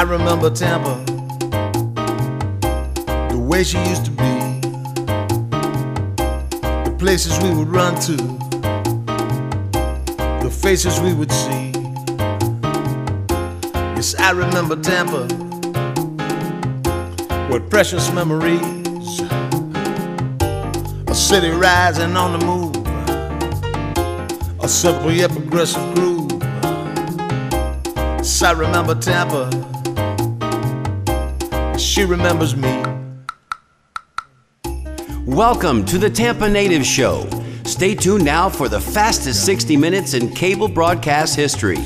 I remember Tampa, the way she used to be, the places we would run to, the faces we would see. Yes, I remember Tampa with precious memories, a city rising on the move, a simple yet progressive groove. Yes, I remember Tampa. She remembers me. Welcome to the Tampa Native Show. Stay tuned now for the fastest 60 minutes in cable broadcast history.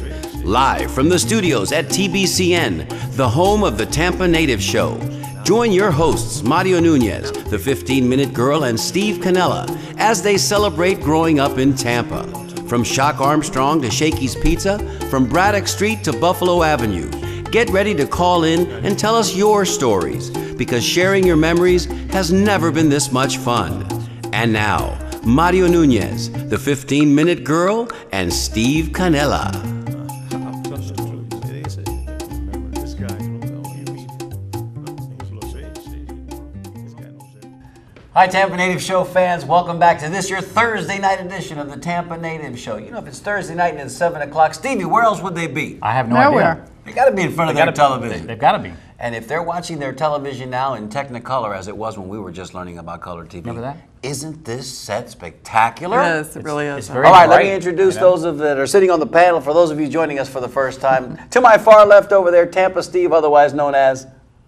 Live from the studios at TBCN, the home of the Tampa Native Show. Join your hosts, Mario Nunez, the 15 Minute Girl, and Steve Canella as they celebrate growing up in Tampa. From Shock Armstrong to Shakey's Pizza, from Braddock Street to Buffalo Avenue. Get ready to call in and tell us your stories because sharing your memories has never been this much fun. And now, Mario Nunez, the 15 Minute Girl, and Steve Canella. Hi, Tampa Native Show fans. Welcome back to this, your Thursday night edition of the Tampa Native Show. You know, if it's Thursday night and it's 7 o'clock, Stevie, where else would they be? I have no Nowhere. idea. They got to be in front of They their gotta- television. They've got to be. And if they're watching their television now in Technicolor, as it was when we were just learning about color TV, Remember that? isn't this set spectacular? Yes, it really is. it's very All right, let me introduce you know? those of that are sitting on the panel. For those of you joining us for the first time, to my far left over there, Tampa Steve, otherwise known as.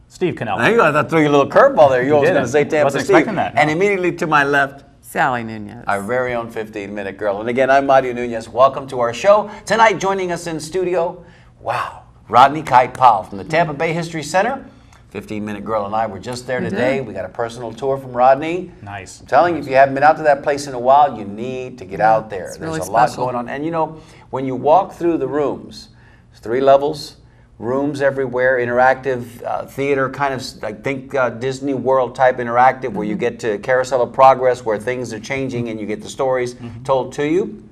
Steve Cannell. Now you got to throw you a little curveball there. You, always going to say Tampa Wasn't Steve. expecting that, And immediately to my left, Sally Nunez. our very own 15 minute girl. And again, I'm Mario Nunez. Welcome to our show. Tonight, joining us in studio, wow, Rodney Kite Powell from the Tampa Bay History Center. 15 minute girl and I were just there today. We got a personal tour from Rodney. Nice. I'm telling you, if you haven't been out to that place in a while, you need to get out there. There's really a lot special. going on. And you know, when you walk through the rooms, there's three levels, rooms everywhere, interactive uh, theater, kind of like think uh, Disney World type interactive, where Mm-hmm. you get to Carousel of Progress, where things are changing and you get the stories Mm-hmm. told to you.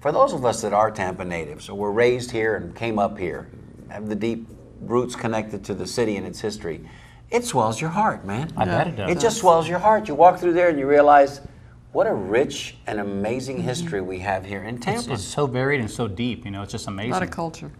For those of us that are Tampa natives, or were raised here and came up here, have the deep roots connected to the city and its history, it swells your heart, man. I bet it does. It just swells your heart. You walk through there and you realize what a rich and amazing history we have here in Tampa. it's so varied and so deep. You know, it's just amazing. a lot of culture.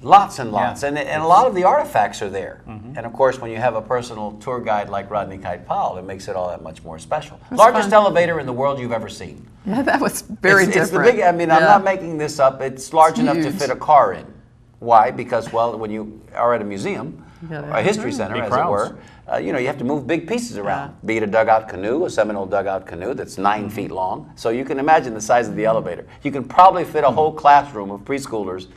Lots and lots. Yeah. And, and a lot of the artifacts are there. Mm-hmm. And of course, when you have a personal tour guide like Rodney Kite Powell, it makes it all that much more special. Largest fun. elevator in the world you've ever seen. Yeah, that was very it's, different. It's the big, I mean, I'm not making this up. It's large It's enough to fit a car in. Why? Because, well, when you are at a museum, Yeah, a history center, Big as crowds. it were, uh, you know, you have to move big pieces around. Be it a dugout canoe, a Seminole dugout canoe that's 9 Mm-hmm. feet long. So you can imagine the size of the elevator. You can probably fit a whole classroom of preschoolers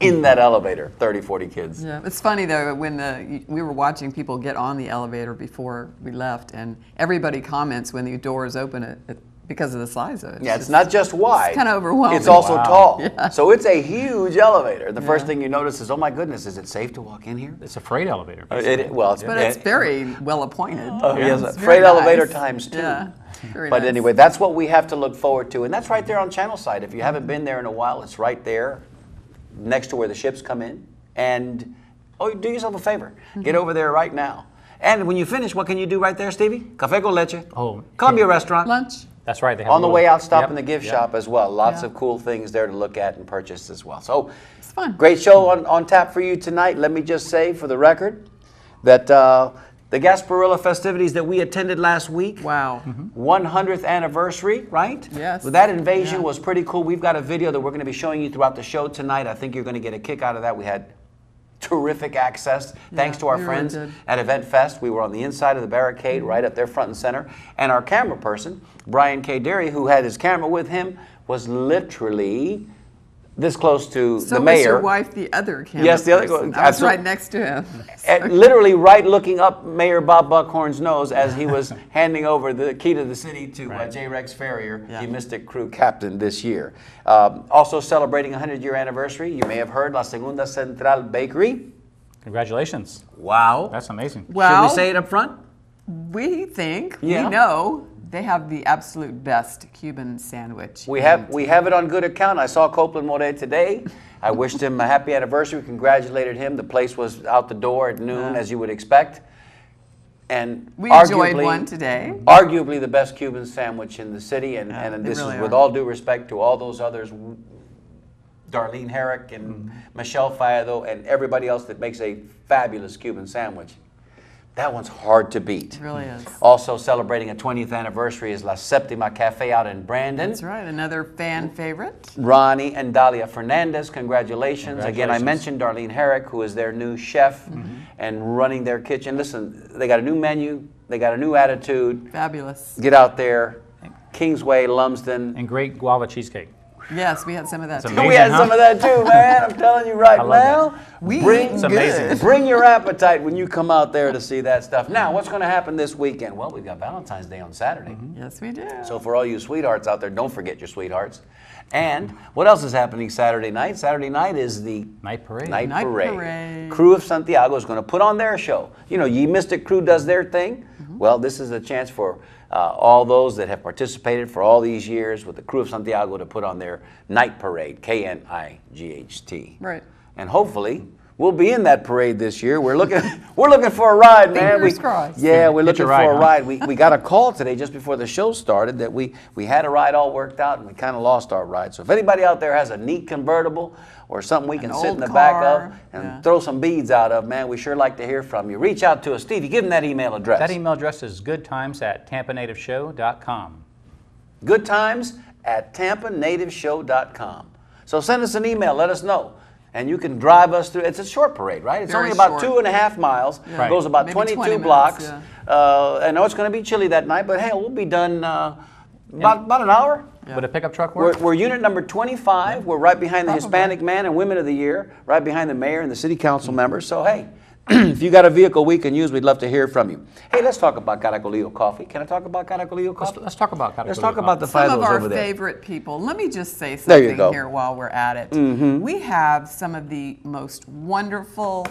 in that elevator, 30, 40 kids. Yeah, it's funny though when the, we were watching people get on the elevator before we left, and everybody comments when the doors open it, it because of the size of it. Yeah, it's not just wide. It's kinda overwhelming. It's also Wow. tall. So it's a huge elevator. The first thing you notice is, oh my goodness, is it safe to walk in here? It's a freight elevator. Uh, It, well, it's, But it's very well appointed. Oh, yes, It's freight very elevator nice. times two. Yeah, very But nice. anyway, that's what we have to look forward to. And that's right there on Channel Side. If you haven't been there in a while, it's right there next to where the ships come in. And oh, do yourself a favor. Mm-hmm. Get over there right now. And when you finish, what can you do right there, Stevie? Cafe con leche. Oh, Columbia Restaurant. lunch. That's right. They have On the little- way out, stop Yep, in the gift yep. shop as well. Lots Yeah. of cool things there to look at and purchase as well. So, It's fun. great show on, on tap for you tonight. Let me just say, for the record, that uh, the Gasparilla festivities that we attended last week, Wow. 100th anniversary, right? Yes. Well, that invasion Yeah. was pretty cool. We've got a video that we're going to be showing you throughout the show tonight. I think you're going to get a kick out of that. We had terrific access thanks to our really friends at Event Fest. We were on the inside of the barricade, right up there front and center. And our camera person, Brian K. Derry, who had his camera with him, was literally this close to So the was mayor. your wife the other camera Yes, the other- person? I was right next to him. Uh, literally right looking up Mayor Bob Buckhorn's nose as he was handing over the key to the city to uh, J. Rex Ferrier, Yeah. the Mystic Crew captain this year. Um, also celebrating a 100 year anniversary, you may have heard La Segunda Central Bakery. Congratulations. Wow. That's amazing. Well, Should we say it up front? we think, Yeah. we know They have the absolute best Cuban sandwich. We have we have it on good account. I saw Copeland More today. I wished him a happy anniversary. Congratulated him. The place was out the door at noon, as you would expect. And We enjoyed one today. Arguably the best Cuban sandwich in the city, and, and this really is with are. all due respect to all those others, Darlene Herrick and Mm-hmm. Michelle Faedo and everybody else that makes a fabulous Cuban sandwich. That one's hard to beat. It really is. Also celebrating a 20th anniversary is La Septima Cafe out in Brandon. That's right. Another fan favorite. Ronnie and Dalia Fernandez, congratulations. Again, I mentioned Darlene Herrick, who is their new chef mm-hmm. and running their kitchen. Listen, they got a new menu, they got a new attitude. Fabulous. Get out there, Kingsway, Lumsden. And great guava cheesecake. Yes, we had some of that It's too. we had huh? some of that too, man. I'm telling you right I love now. We bring, eat It's amazing. bring your appetite when you come out there to see that stuff. Now, what's going to happen this weekend? Well, we've got Valentine's Day on Saturday. Yes, we do. So for all you sweethearts out there, don't forget your sweethearts. And what else is happening Saturday night? Saturday night is the Night parade. Night, Night parade. parade. Crew of Santiago is going to put on their show. You know, Ye Mystic Crew does their thing. Mm-hmm. Well, this is a chance for uh, all those that have participated for all these years with the Crew of Santiago to put on their night parade, K N I G H T. Right. And hopefully. We'll be in that parade this year. We're looking, we're looking for a ride, man. Fingers We- crossed. Yeah, we're Get looking your for ride, a huh? ride. We, we got a call today just before the show started that we, we had a ride all worked out and we kind of lost our ride. So if anybody out there has a neat convertible or something we can An sit in old the back of and yeah. throw some beads out of, man, we sure like to hear from you. Reach out to us. Stevie, give them that email address. That email address is goodtimes at tampanativeshow.com. Good times at tampanativeshow.com. So send us an email, let us know. And you can drive us through. It's a short parade, right? It's Very only about short. two and a half miles. Yeah. It goes about Maybe 22 20 minutes, blocks. yeah. Uh, I know it's going to be chilly that night, but hey, we'll be done uh, about, about an hour. Would a pickup truck We're, work? we're unit number 25. We're right behind the Probably. Hispanic Man and Women of the Year, right behind the mayor and the city council members. So, hey, if you got a vehicle we can use, we'd love to hear from you. Hey, let's talk about Caracolillo coffee. Can I talk about Caracolillo Let's, coffee? let's talk about Let's talk about the Some of our over there. favorite people. Let me just say something. Mm-hmm. here while we're at it. We have some of the most wonderful,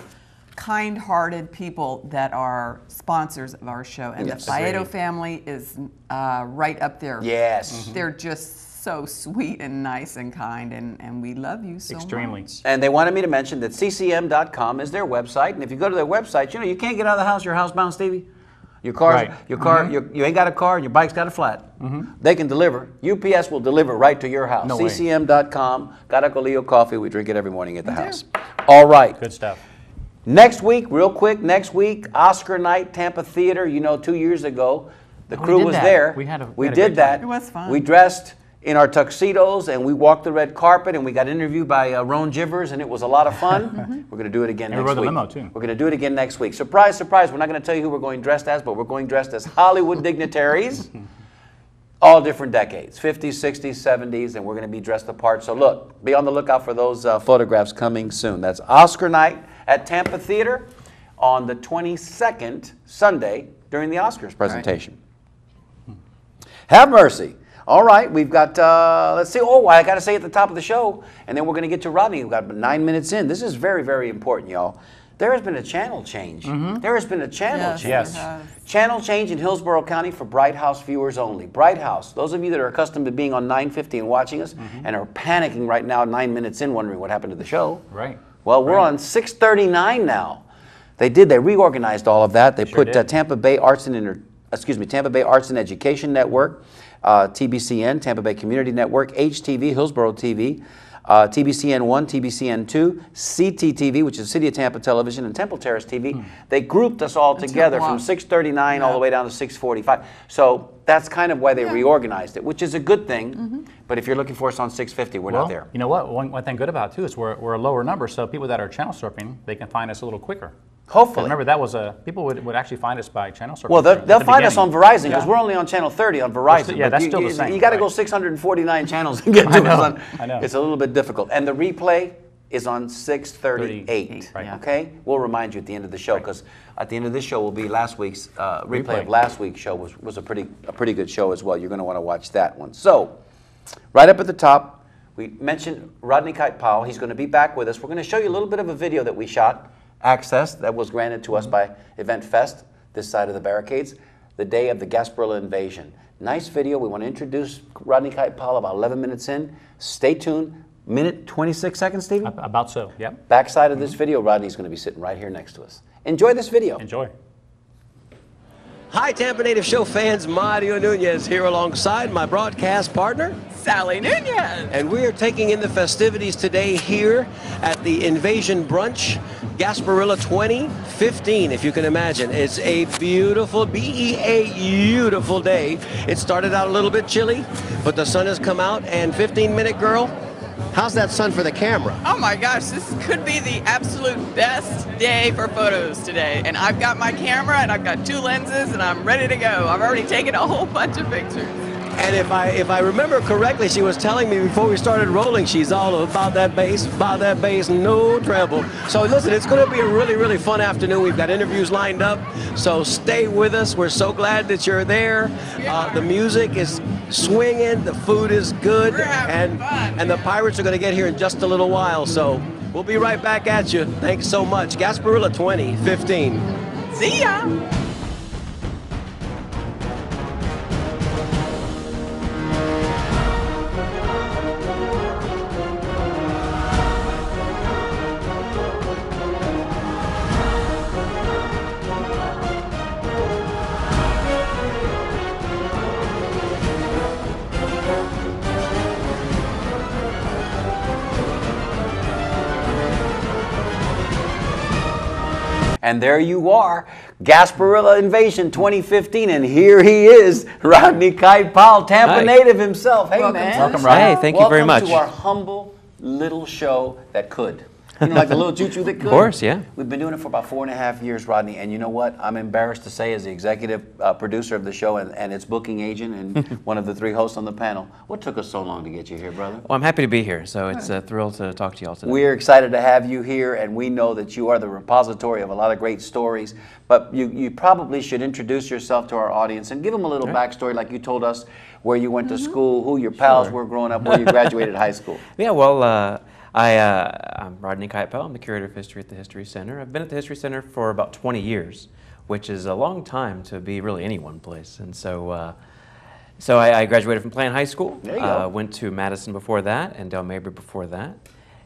kind-hearted people that are sponsors of our show, and Yes. the Faedo family is uh, right up there. Yes. They're just so sweet and nice and kind, and, and we love you so Extremely. much. And they wanted me to mention that ccm.com is their website. And if you go to their website, you know, you can't get out of the house, you're housebound, Stevie. Your car, Right. your car, mm-hmm. your, you ain't got a car, and your bike's got a flat. Mm-hmm. They can deliver. UPS will deliver right to your house. No Got CCM.com. Caracolillo coffee. We drink it every morning at the house. All right. Good stuff. Next week, real quick, next week, Oscar night, Tampa Theater. You know, two years ago, the Oh, crew was that. there. We had a- we we had a did great that. time. It was fun. We dressed in our tuxedos and we walked the red carpet and we got interviewed by uh, Roan Givers and it was a lot of fun. we're going to do it again And next the week. limo, too. We're going to do it again next week. Surprise, surprise. We're not going to tell you who we're going dressed as, but we're going dressed as Hollywood dignitaries. all different decades 50s 60s 70s and we're going to be dressed apart so look be on the lookout for those uh, photographs coming soon that's oscar night at tampa theater on the 22nd sunday during the oscars presentation have mercy all right we've got uh, let's see oh i got to say at the top of the show and then we're going to get to rodney we've got nine minutes in this is very very important y'all there has been a channel change there has been a channel Yes, change Yes. Channel change in Hillsborough County for Bright House viewers only. Bright House, those of you that are accustomed to being on 950 and watching us Mm-hmm. and are panicking right now, nine minutes in, wondering what happened to the show. Right. Well, we're on 639 now. They did. They reorganized all of that. They Sure put uh. Tampa Bay Arts and Inter- excuse me, Tampa Bay Arts and Education Network, uh, TBCN, Tampa Bay Community Network, HTV, Hillsborough TV, uh, TBCN 1, TBCN 2, CTTV, which is City of Tampa Television, and Temple Terrace TV. Hmm. They grouped us all together from block. 639 all the way down to 645. So that's kind of why they reorganized it, which is a good thing. But if you're looking for us on 650, we're Well, not there. you know what? One, one thing good about it too is we're, we're a lower number, so people that are channel surfing, they can find us a little quicker. Hopefully. Remember, that was a people would, would actually find us by channel surfing. Well, they'll, they'll the find us on. Verizon because Yeah. we're only on channel 30 on Verizon. still- yeah, that's you, still the same, You got to go 649 channels to get to I know, us. On, I know. It's a little bit difficult. And the replay is on 638. 38, right. Okay? We'll remind you at the end of the show because at the end of this show will be last week's uh, replay, Replay. of last week's show was, was a pretty a pretty good show as well. You're going to want to watch that one. So, right up at the top, we mentioned Rodney Kite Powell. He's going to be back with us. We're going to show you a little bit of a video that we shot, access that was granted to us mm-hmm. by Event Fest, this side of the barricades, the day of the Gasparilla invasion. Nice video. We want to introduce Rodney Kite Powell about 11 minutes in. Stay tuned. Minute 26 seconds, Stevie? About so, yep. Backside of this mm-hmm. video, Rodney's going to be sitting right here next to us. Enjoy this video. Enjoy. Hi, Tampa Native Show fans. Mario Nunez here alongside my broadcast partner. Sally Nunez. And we are taking in the festivities today here at the Invasion Brunch Gasparilla 2015, if you can imagine. It's a beautiful, B-E-A, beautiful day. It started out a little bit chilly, but the sun has come out, and 15 Minute Girl, how's that sun for the camera? Oh my gosh, this could be the absolute best day for photos today. And I've got my camera and I've got two lenses and I'm ready to go. I've already taken a whole bunch of pictures. And if I if I remember correctly, she was telling me before we started rolling, she's all about that bass, about that bass, no treble. So listen, it's going to be a really really fun afternoon. We've got interviews lined up, so stay with us. We're so glad that you're there. Uh, the music is swinging, the food is good, and fun. and the pirates are going to get here in just a little while. So we'll be right back at you. Thanks so much, Gasparilla 2015. See ya! And there you are, Gasparilla Invasion 2015, and here he is, Rodney Kite Powell, Tampa Hi. native himself. Hey, Welcome man. Welcome, Rodney. Hey, thank you very Welcome much. to our humble little show that could. You know, like the little choo-choo that could. Of course, yeah. We've been doing it for about four and a half years, Rodney. And you know what? I'm embarrassed to say, as the executive uh, producer of the show and, and its booking agent and one of the three hosts on the panel, what took us so long to get you here, brother? Well, I'm happy to be here, so it's a thrill to talk to y'all today. We're excited to have you here, and we know that you are the repository of a lot of great stories. But you, you probably should introduce yourself to our audience and give them a little backstory, like you told us where you went to school, who your pals Sure. were growing up, where you graduated high school. Yeah, well, uh, I, uh, I'm Rodney Kite-Powell. I'm the curator of history at the History Center. I've been at the History Center for about 20 years, which is a long time to be really any one place. And so, uh, so I, I graduated from Plant High School. There you uh, go. Went to Madison before that, and Dale Mabry before that,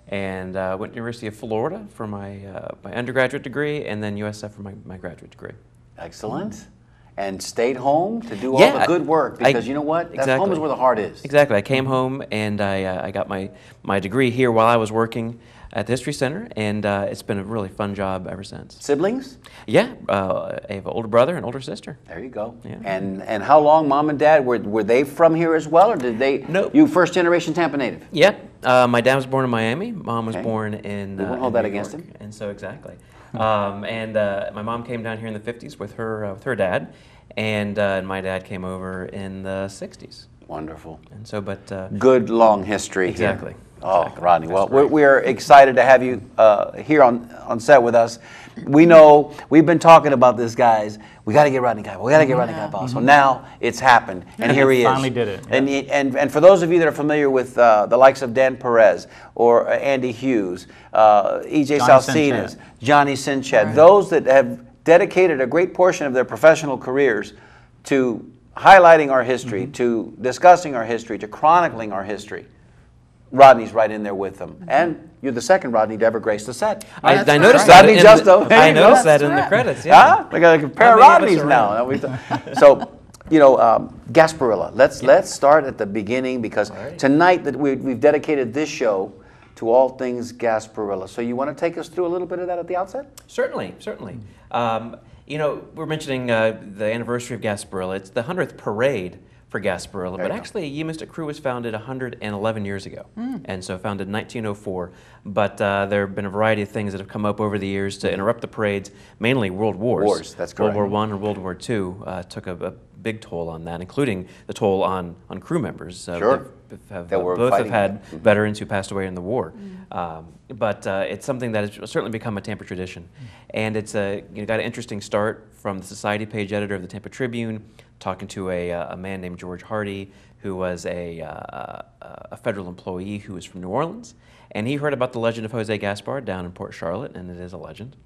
and uh, went to University of Florida for my uh, my undergraduate degree, and then USF for my, my graduate degree. Excellent. And stayed home to do all Yeah, the good work I- because you know what? That home is where the heart is. Exactly. I came home and I, uh, I got my, my degree here while I was working at the History Center, and uh, it's been a really fun job ever since. Siblings? Yeah, uh, I have an older brother and older sister. There you go. Yeah. And and how long, mom and dad were were they from here as well, or did they? Nope. You first generation Tampa native. Yeah, uh, my dad was born in Miami. Mom was Okay. born in. We won't uh, hold that against him. And so exactly, um, and uh, my mom came down here in the '50s with her uh, with her dad, and, uh, and my dad came over in the '60s. Wonderful. And so, but uh, good long history here. Exactly. Oh, Exactly. Rodney. Well, we're, we're excited to have you uh, here on, on set with us. We know we've been talking about this, guys. We got to get Rodney Kaiba. We got to get Rodney Kaiba. So now it's happened, and here he is. Finally did it. And, he- and, and for those of you that are familiar with uh, the likes of Dan Perez or uh, Andy Hughes, uh, EJ Salcines. Johnny Sinchet, those that have dedicated a great portion of their professional careers to highlighting our history, Mm-hmm. to discussing our history, to chronicling our history. Rodney's right in there with them. Mm-hmm. And you're the second Rodney to ever grace the set. I, that's I right. noticed Rodney that. in Justo. the- There I noticed that in the credits. Yeah. Huh? Like a pair of How many Rodneys of us are now. around? We th- so, you know, um, Gasparilla. Let's let's start at the beginning because tonight that we, we've dedicated this show to all things Gasparilla. So you want to take us through a little bit of that at the outset? Certainly, certainly. Um, you know, we're mentioning uh, the anniversary of Gasparilla. It's the 100th parade for Gasparilla, but go. actually, Ye Mystic Crew was founded 111 years ago, and so founded in 1904. But uh, there have been a variety of things that have come up over the years to interrupt the parades, mainly world wars. Wars, that's correct. World War. One and World War Two uh, took a, a big toll on that, including the toll on, on crew members. Uh, Sure. they've- have, That uh, were both have had that. Mhm. veterans who passed away in the war. Um, but uh, it's something that has certainly become a Tampa tradition. And it's a, you know, got an interesting start from the society page editor of the Tampa Tribune, talking to a, uh, a man named George Hardee, who was a, uh, a federal employee who was from New Orleans. And he heard about the legend of Jose Gaspar down in Port Charlotte, and it is a legend.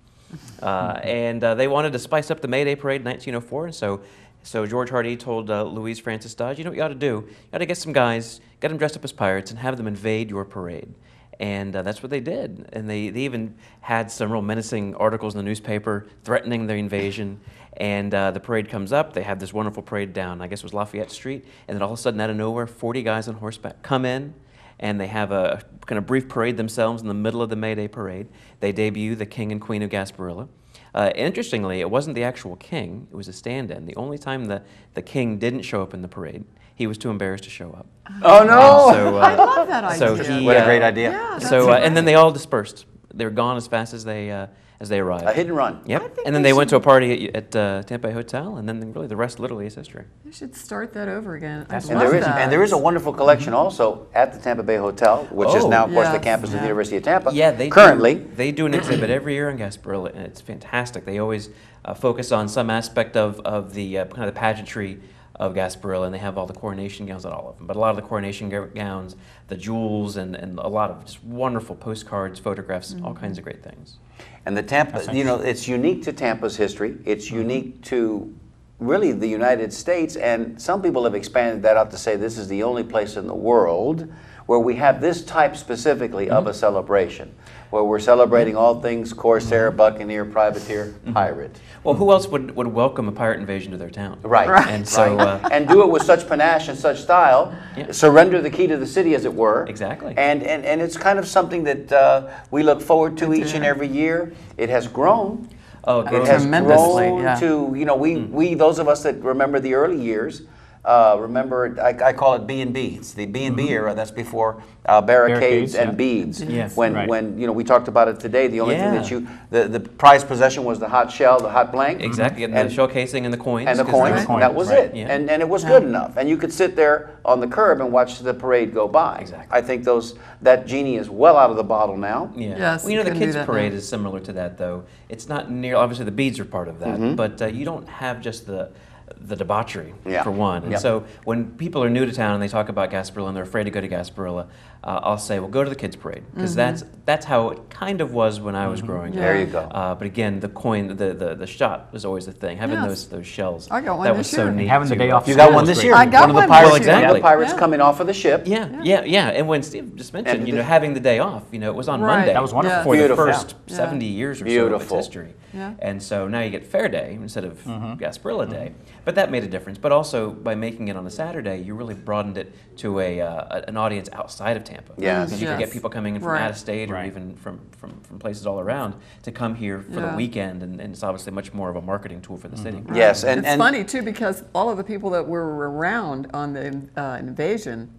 Uh, and uh, they wanted to spice up the May Day parade in 1904, and so So George Hardee told uh, Louise Francis Dodge, you know what you ought to do? You ought to get some guys, get them dressed up as pirates, and have them invade your parade. And uh, that's what they did. And they, they even had some real menacing articles in the newspaper threatening the invasion. And uh, the parade comes up. They have this wonderful parade down, I guess it was Lafayette Street. And then all of a sudden, out of nowhere, 40 guys on horseback come in and they have a kind of brief parade themselves in the middle of the May Day parade. They debut the King and Queen of Gasparilla. Uh, interestingly, it wasn't the actual king, it was a stand in. The only time the, the king didn't show up in the parade, he was too embarrassed to show up. Oh no! So, uh, I love that idea. so he, what a uh, great idea. Yeah, So, uh, and then they all dispersed. They were gone as fast as they, uh, as they arrived. A hit and run. Yep. And then they they went to a party at, at uh, Tampa Bay Hotel, and then really the rest literally is history. We should start that over again. I And love there is, that. and there is a wonderful collection also at the Tampa Bay Hotel, which is Oh. now, of course, the Yes. campus of the University of Tampa. Yeah, they currently. do, they do an exhibit every year in Gasparilla, and it's fantastic. They always uh, focus on some aspect of, of the uh, kind of the pageantry of Gasparilla, and they have all the coronation gowns, not all of them, but a lot of the coronation gowns, the jewels, and, and a lot of just wonderful postcards, photographs, all kinds of great things. And the Tampa, you know, it's unique to Tampa's history. It's mm-hmm. unique to really the United States, and some people have expanded that out to say this is the only place in the world where we have this type specifically of a celebration, where we're celebrating all things Corsair, Buccaneer, Privateer, Pirate. Well, who else would, would welcome a pirate invasion to their town? Right. And so, right. uh, and do it with such panache and such style, Yeah. surrender the key to the city, as it were. Exactly. And and, and it's kind of something that uh, we look forward to each and every year. It has grown. oh, It grown- has Tremendously, grown yeah. to you know we Hmm. we those of us that remember the early years. Uh, remember, I, I call it B and B. It's the B and B era. That's before uh, barricades, Barricades, and yeah. beads. Yes. When Right. when you know we talked about it today. The only thing that you the, the prized possession was the hot shell, the hot blank. exactly, and, And- the showcasing and the coins. and the coins. that's- coins, That was right. it, Yeah. and and it was good enough. And you could sit there on the curb and watch the parade go by. Exactly. I think those that genie is well out of the bottle now. Yeah. Yes, well, you you know, the kids' parade now. is similar to that, though. It's not near. Obviously, the beads are part of that, Mm-hmm. but uh, you don't have just the the debauchery Yeah. for one. And Yep. so when people are new to town and they talk about Gasparilla and they're afraid to go to Gasparilla, uh, I'll say, well, go to the kids' parade because that's that's how it kind of was when I was growing Mm-hmm. There up. you go. Uh, but again, the coin, the, the the shot was always the thing. Having Yes. those those shells. I got one that this was so year. neat. Having the day off You got one this year. I got one of the one pirates, this year. one of the pirates Yeah. coming off of the ship. Yeah, yeah, yeah. And when Steve just mentioned, And you the- know, having the day off, you know, it was on Right. Monday. That was wonderful. Yes. For Beautiful. the first Yeah. 70 years or so of its history. Yeah. And so now you get Fair Day instead of Mm-hmm. Gasparilla Day. But that made a difference. But also by making it on a Saturday, you really broadened it to a, uh, an audience outside of Tampa. Yes. Because you could Yes. get people coming in from Right. out of state or Right. even from, from, from places all around to come here for Yeah. the weekend. And, and it's obviously much more of a marketing tool for the city. Yes, and it's and funny too because all of the people that were around on the uh, invasion,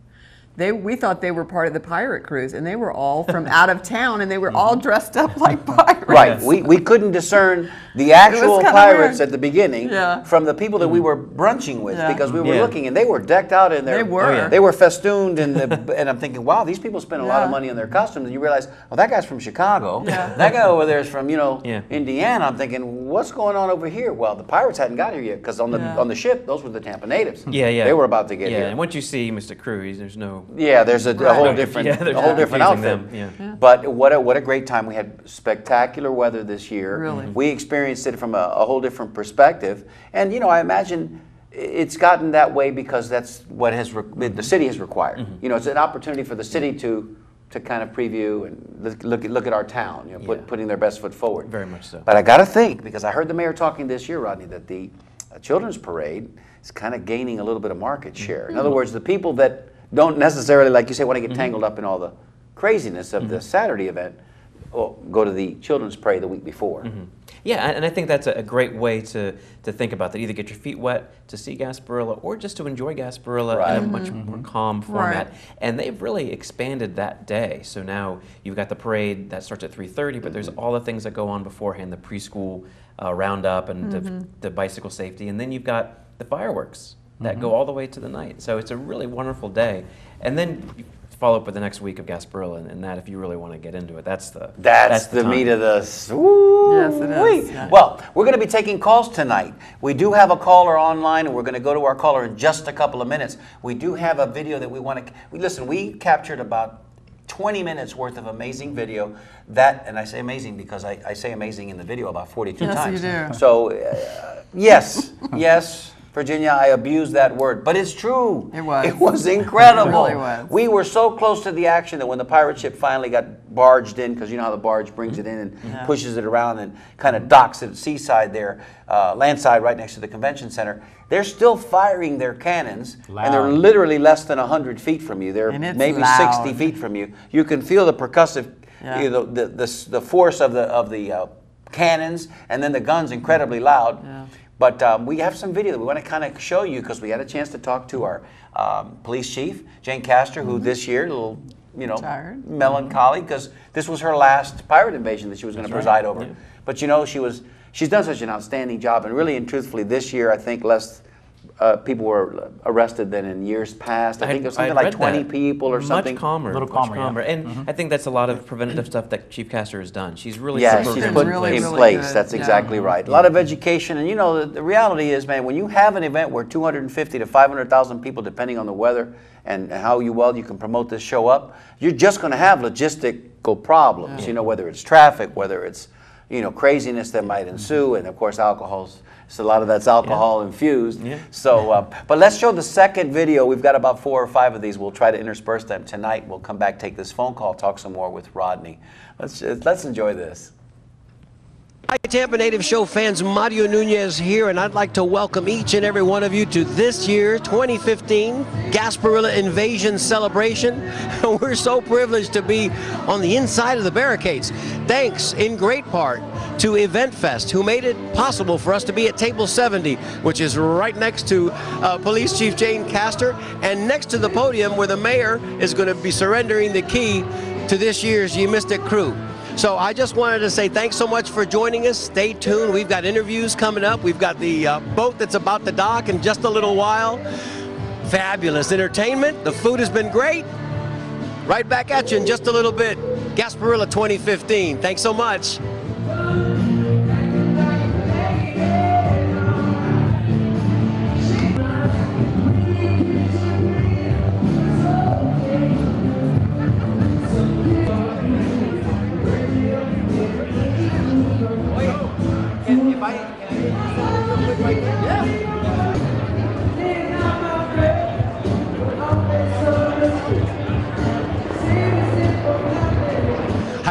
they we thought they were part of the pirate cruise, and they were all from out of town, and they were all dressed up like pirates. Mm-hmm. Right. We, we couldn't discern the actual pirates weird. at the beginning Yeah. from the people that we were brunching with Yeah. because we were Yeah. looking and they were decked out in their They were. Oh, they were festooned in the and I'm thinking, wow, these people spend a lot of money on their costumes and you realize, well that guy's from Chicago. Yeah. That guy over there is from, you know, Yeah. Indiana. I'm thinking, what's going on over here? Well, the pirates hadn't got here yet because on the Yeah. on the ship, those were the Tampa natives. Yeah, yeah. They were about to get yeah, here. and once you see Mr. Cruz, there's no. Yeah, there's a, a whole different, Yeah, a whole different outfit. them, yeah. But what a, what a great time! We had spectacular weather this year. Really. we experienced it from a, a whole different perspective. And you know, I imagine it's gotten that way because that's what has re- the city has required. Mm-hmm. You know, it's an opportunity for the city to to kind of preview and look look at, look at our town. You know, put, Yeah. putting their best foot forward. Very much so. But I got to think because I heard the mayor talking this year, Rodney, that the uh, children's parade is kind of gaining a little bit of market share. In other words, the people that don't necessarily, like you say, want to get mm-hmm. tangled up in all the craziness of the mm-hmm. Saturday event, well, go to the children's parade the week before. Mm-hmm. Yeah, and and I think that's a a great way to, to think about that. Either get your feet wet to see Gasparilla or just to enjoy Gasparilla in a Right. much more calm format. Right. And they've really expanded that day. So now you've got the parade that starts at 3.30, but there's all the things that go on beforehand, the preschool uh, roundup and the, the bicycle safety. And then you've got the fireworks that go all the way to the night. So it's a really wonderful day. And then you follow up with the next week of Gasparilla and, and that if you really want to get into it. That's the That's, the, time. meat of the. s- Yes, it is, wee. Well, we're going to be taking calls tonight. We do have a caller online, and we're going to go to our caller in just a couple of minutes. We do have a video that we want to. We, listen, we captured about 20 minutes worth of amazing video. That, and I say amazing because I, I say amazing in the video about 42 Yes, you times. do. So, uh, yes, yes. Virginia, I abused that word, but it's true. It was. It was incredible. It really was. We were so close to the action that when the pirate ship finally got barged in, because you know how the barge brings it in and pushes it around and kind of docks at seaside there, uh, landside right next to the convention center, they're still firing their cannons, and they're literally less than 100 feet from you. They're maybe loud. 60 feet from you. You can feel the percussive, Yeah. you know, the, the, s- the force of the, of the uh, cannons, and then the guns incredibly loud. Yeah. But um, we have some video that we want to kind of show you because we had a chance to talk to our um, police chief, Jane Castor, who this year, a little, you know, Retired. melancholy because this was her last pirate invasion that she was going to preside over. But you know, she was she's done such an outstanding job, and really and truthfully, this year I think less uh, people were arrested than in years past. I, think it was something like 20 that. people or something. Much calmer. Little much calmer, yeah. calmer. And I think that's a lot of preventative stuff that Chief Castor has done. She's really Yeah, put she's programs put in really, in place. really place. good. That's Yeah. exactly right. A lot of education, and you know, the, the reality is, man, when you have an event where 250 to 500,000 people, depending on the weather and how you well you can promote this show up, you're just going to have logistical problems. You know, whether it's traffic, whether it's you know craziness that might ensue, and of course, alcohol's. So a lot of that's alcohol infused. Yeah. So, uh, but let's show the second video. We've got about four or five of these. We'll try to intersperse them tonight. We'll come back, take this phone call, talk some more with Rodney. Let's let's enjoy this. Hi, Tampa Native Show fans. Mario Nunez here, and I'd like to welcome each and every one of you to this year, 2015 Gasparilla Invasion Celebration. We're so privileged to be on the inside of the barricades. Thanks, in great part, to EventFest, who made it possible for us to be at Table 70, which is right next to uh, Police Chief Jane Castor, and next to the podium where the mayor is going to be surrendering the key to this year's It crew. So I just wanted to say thanks so much for joining us. Stay tuned. We've got interviews coming up. We've got the uh, boat that's about to dock in just a little while. Fabulous entertainment. The food has been great. Right back at you in just a little bit. Gasparilla 2015. Thanks so much.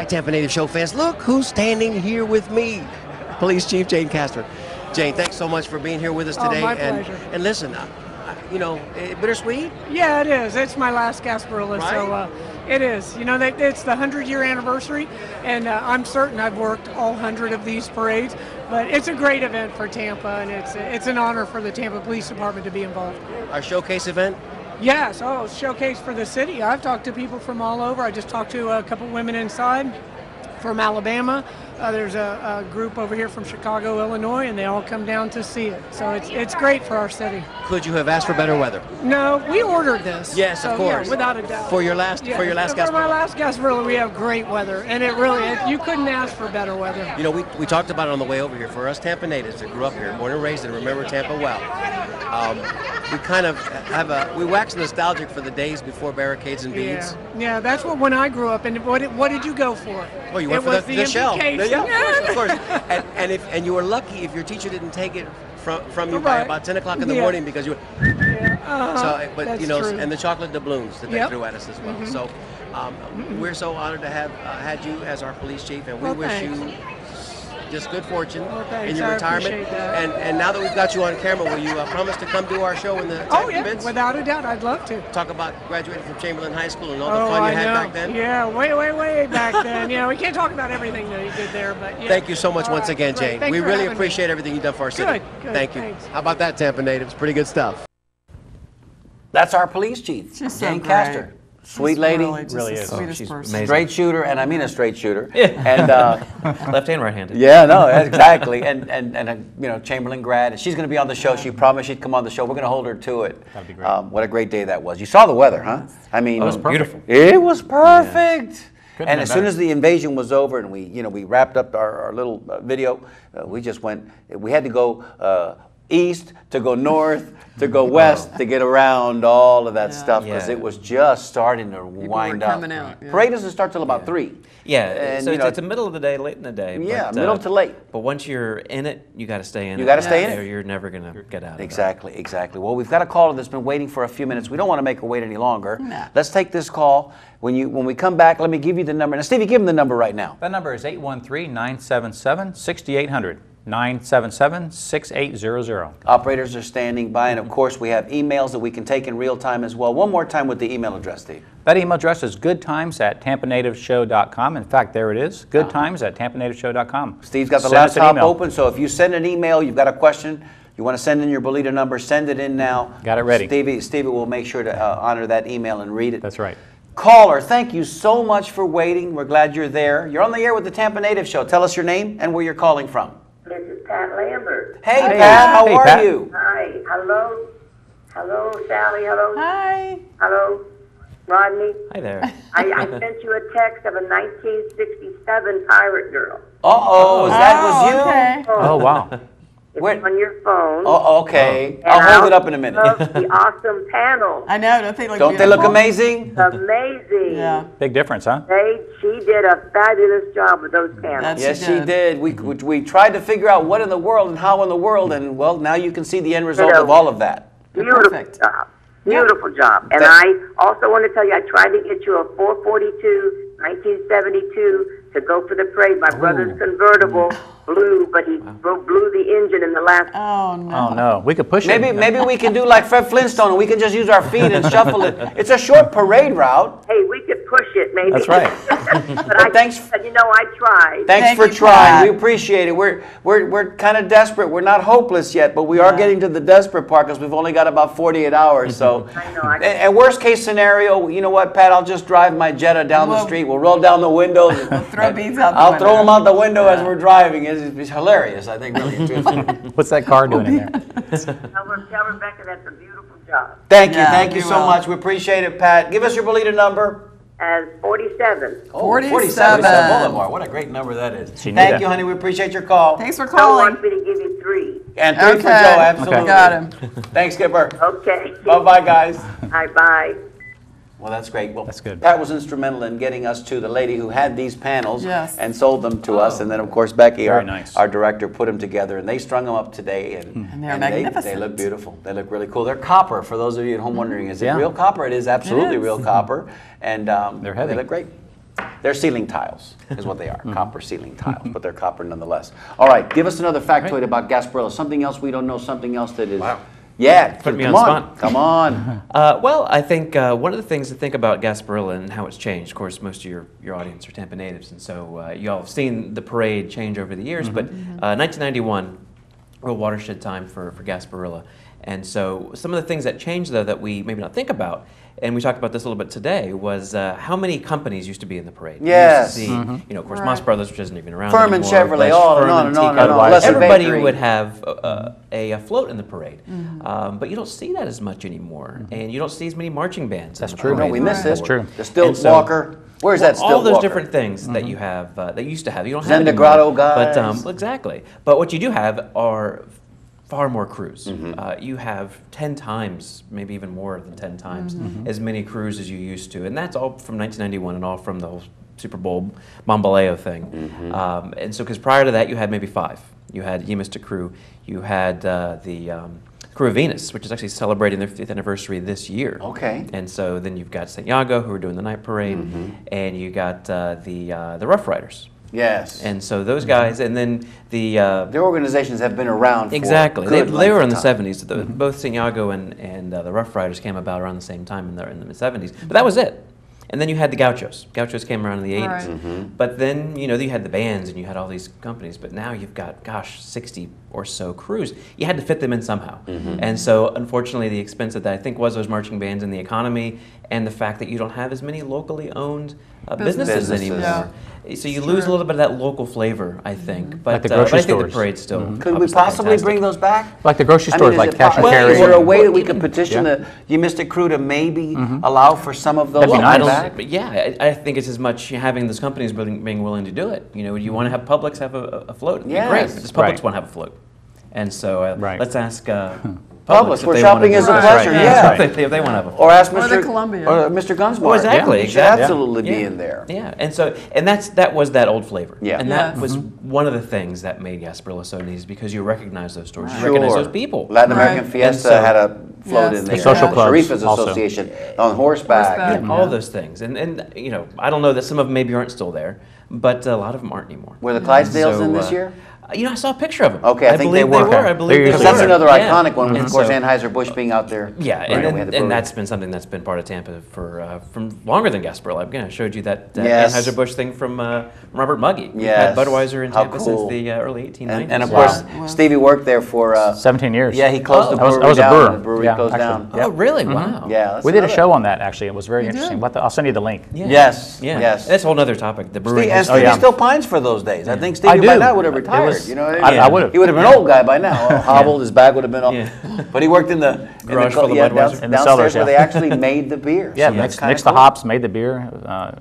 Tampa Native Show fans. Look who's standing here with me. Police Chief Jane Castor. Jane, thanks so much for being here with us today. Oh, today. my and, pleasure. and listen, uh, uh, you know, bittersweet. Yeah, it is. It's my last Gasparilla, so uh, it is. You know, they, it's the 100 year anniversary, and uh, I'm certain I've worked all 100 of these parades. But it's a great event for Tampa, and it's it's an honor for the Tampa Police Department to be involved. Our showcase event. Yes, oh, showcase for the city. I've talked to people from all over. I just talked to a couple women inside from Alabama. Uh, there's a, a group over here from Chicago, Illinois, and they all come down to see it. So it's it's great for our city. Could you have asked for better weather? No, we ordered this. Yes, so, of course. Yeah, without a doubt. For your last- for your last For my last Gasparilla, we have great weather, and it really it, you couldn't ask for better weather. You know, we, we talked about it on the way over here. For us Tampa natives that grew up here, born and raised, and remember Tampa well, um, we kind of have a we wax nostalgic for the days before barricades and beads. Yeah, yeah, that's what when I grew up. And what what did you go for? Oh, you went it for was the, the shell. invocation. Yeah, of course, of course. And, and if and you were lucky if your teacher didn't take it from from you by about 10 o'clock in the Yeah. morning because you were Uh-huh. so. But That's you know, true. and the chocolate doubloons that they threw at us as well. Mhm. So um, we're so honored to have uh, had you as our police chief, and we Well, wish thanks. you just good fortune thanks. in your I retirement. that. And and now that we've got you on camera, will you uh, promise to come do our show in the Oh yeah, events? without a doubt, I'd love to. Talk about graduating from Chamberlain High School and all the oh, fun you I had know. back then. Yeah, way, way, way back then. Yeah, we can't talk about everything that you did there, but yeah. Thank you so much All once right, again, great. Jane. Thanks we really having me. appreciate everything you've done for our city. Good, good, Thank you. thanks. How about that, Tampa natives? Pretty good stuff. That's our police chief, She's so Jane great. Castor. Sweet lady, really, Really is. sweetest she's person. amazing. straight shooter, and I mean a straight shooter. and uh, Left and right handed. yeah, no, exactly. And and and a, you know Chamberlain grad. And she's going to be on the show. She promised she'd come on the show. We're going to hold her to it. That'd be great. Um, what a great day that was. You saw the weather, huh? I mean, It was perfect. Beautiful. It was perfect. Couldn't And as been soon as the invasion was over and we, you know, we wrapped up our, our little uh, video, uh, we just went. We had to go uh, east, to go north, to go oh. west, to get around all of that stuff because Yeah. it was just starting to wind up. coming out, yeah. Parade doesn't start till about three. Yeah, And, so you it's, know- it's the middle of the day, late in the day. Yeah, but, middle uh, to late. But once you're in it, you got to stay in it. You gotta stay in it. Or You're never gonna get out of it. Exactly, exactly. Well, we've got a caller that's been waiting for a few minutes. We don't want to make her wait any longer. No. Let's take this call. When you when we come back, let me give you the number. Now, Stevie, give him the number right now. That number is 813-977-6800. Operators are standing by, and of course, we have emails that we can take in real time as well. One more time with the email address, Steve. That email address is goodtimes at tampanativeshow.com. In fact, there it is, goodtimes at tampanativeshow.com. Steve's got the Send laptop open, so if you send an email, you've got a question, you want to send in your Bolita number, send it in now. Got it ready. Stevie, Stevie will make sure to uh, honor that email and read it. That's right. Caller, thank you so much for waiting. We're glad you're there. You're on the air with the Tampa Native Show. Tell us your name and where you're calling from. This is Pat Lambert. Hey, Hey. Pat, how Hey, are Pat. you? Hi. Hello. Hello, Sally. Hello. Hi. Hello, Rodney. Hi there. I, I sent you a text of a 1967 pirate girl. Uh oh, that was you? okay. Oh, wow. It's Wait. on your phone. Oh, okay. And I'll hold it up in a minute. love the awesome panel. I know. Don't they look Don't they look beautiful? amazing? Amazing. Yeah. Big difference, huh? They, she did a fabulous job with those panels. That's- Yes, She she did. did. We, we, we tried to figure out what in the world and how in the world, and well, now you can see the end result Ditto. of uh, all of that. Beautiful Perfect. job. Beautiful job. And That- I also want to tell you, I tried to get you a 442 1972 to go for the parade. My brother's convertible blew, but he bro- blew the engine in the last. Oh no. Oh, no. We could push Maybe it. maybe maybe we can do like Fred Flintstone and we can just use our feet and shuffle it. It's a short parade route. Hey, we could push it, maybe. That's right. but I thanks- you know, I tried. Thanks Thank for trying. Pat. We appreciate it. We're we're we're kind of desperate. We're not hopeless yet, but we are getting to the desperate part because we've only got about 48 hours. So, I know, I- and, and worst case scenario, you know what, Pat? I'll just drive my Jetta down the We'll- street. We'll roll down the windows. and- throw beads out the I'll throw them out the window as we're driving. It's, it's hilarious. I think really. and truthfully. What's that car doing in there? Tell, Re- tell Rebecca that's a beautiful job. Thank you. Yeah, Thank you we so will. much. We appreciate it, Pat. Give us your Bolita number. As 47. Oh, 47. Boulevard. What a great number that is. She knew Thank that. you, honey. We appreciate your call. Thanks for Joe calling. wants me to give you three. And three for Joe, Okay. absolutely. Got him. Thanks, Skipper. Okay. Bye bye, guys. Bye bye. Well, that's great. Well, That's good. Pat was instrumental in getting us to the lady who had these panels Yes. and sold them to us. And then, of course, Becky, our, nice. our director, put them together. And they strung them up today. And, And they're they, they look beautiful. They look really cool. They're copper, for those of you at home wondering, is it real copper? It is absolutely It is. real copper. And um, They're heavy. They look great. They're ceiling tiles, is what they Mm-hmm. are. Copper ceiling tiles, but they're copper nonetheless. All right, give us another factoid about Gasparilla. Something else we don't know, something else that is. Wow. Yeah, Put me come on on. spot. Come on. Uh, well, I think uh, one of the things to think about Gasparilla and how it's changed, of course, most of your, your audience are Tampa natives, and so uh, you all have seen the parade change over the years, but uh, 1991, real watershed time for, for Gasparilla. And so some of the things that changed, though, that we maybe not think about, and we talked about this a little bit today, was uh, how many companies used to be in the parade. We Yes. used to see, you know, of course, Maas Brothers, which isn't even around Ferman anymore. Chevrolet, Flesh, on and Ferman, on and on and on. Everybody Bakery. would have uh, a, a float in the parade, um, but you don't see that as much anymore, and you don't see as many marching bands. That's in the true. No, we miss anymore. it. That's true. The Stilt so- Walker. Where's that Stilt all those Walker? different things that you have that you used to have you don't have Zenda anymore. Grotto but guys. um, exactly but what you do have are far more crews Mm-hmm. uh, you have 10 times maybe even more than 10 times Mm-hmm. as many crews as you used to and that's all from 1991 and all from the whole Super Bowl Mambaleo thing Mm-hmm. um, and so because prior to that you had maybe five you had Ye Mystic crew you had uh, the um, Crew of Venus, which is actually celebrating their 50th anniversary this year. Okay. And so then you've got Santiago, who are doing the night parade, Mm-hmm. and you got uh, the uh, the Rough Riders. Yes. And so those guys, and then the uh, Their organizations have been around for exactly a they, good they were in the of time. '70s. Both Santiago and and uh, the Rough Riders came about around the same time in the in the '70s. But that was it. And then you had the Gauchos. Gauchos came around in the '80s. Right. Mm-hmm. But then you know you had the bands and you had all these companies. But now you've got gosh, 60 or so crews. You had to fit them in somehow. Mm-hmm. And so unfortunately, the expense of that I think was those marching bands and the economy and the fact that you don't have as many locally owned uh, businesses, Businesses. anymore. So you lose a little bit of that local flavor, I think. But, Like the uh, but I think the parade still. Could we possibly fantastic. bring those back? Like the grocery I stores, mean, like is it cash and carry Is there a way that we could petition yeah. the Ye Mystic crew to maybe allow for some of those That'd be to I nice. don't, but yeah, I, I think it's as much having those companies being, being willing to do it. You know, do you want to have Publix have a, a float. It'd be great, but does Publix Right. want to have a float? And so uh, Right. let's ask uh, Publix, if where they shopping is a pleasure, Right. yeah. If they, if they want to have a Or ask Or Mr. the Columbia. Or Mr. Gonzmart. Oh, exactly, He should exactly. absolutely be Yeah. in there. Yeah, and so and that's that was that old flavor. Yeah. and that Yes. was Mm-hmm. one of the things that made Gasparilla so neat is because you recognize those stores, you recognize Sure. those people. Latin American Right. Fiesta so- had a float Yes. in The there. social clubs Sharifa's also. Association on horseback. Horseback. and- all those things, and and you know I don't know that some of them maybe aren't still there, but a lot of them aren't anymore. Were the Clydesdales So, in this uh, year? You know, I saw a picture of them. Okay, I think they believe were. I They're believe they Because usually were. that's another Yeah. iconic one, And of course, so- Anheuser-Busch being out there. Yeah, Right, and, and, the and that's been something that's been part of Tampa for uh, from longer than Gasparilla. Again, I showed you that, that Yes. Anheuser-Busch thing from uh, Robert Muggy. We've had Budweiser in How Tampa cool. since the uh, early 1890s. And, and of Wow. course, Stevie worked there for. Uh, 17 years. yeah, he closed the I was- I brewery was a down. brewer. The brewery Yeah, closed actually. down. Yep. Oh, really? Wow. Yeah, that's we did a show on that actually. It was very interesting. did? What the, I'll send you the link. Yes, yes. That's a whole other topic. The brewery. And. Stevie still pines for those days. I think Stevie by do. now would have retired. Was- you know, I- I would've. He would have been an old guy by now. Hobbled, his back would have been all. Yeah. But he worked in the in the Garage co- full yeah, Budweiser. down- In the downstairs cellars, where they actually made the beer. Yeah, So that's mixed, kinda the hops, made the beer, uh,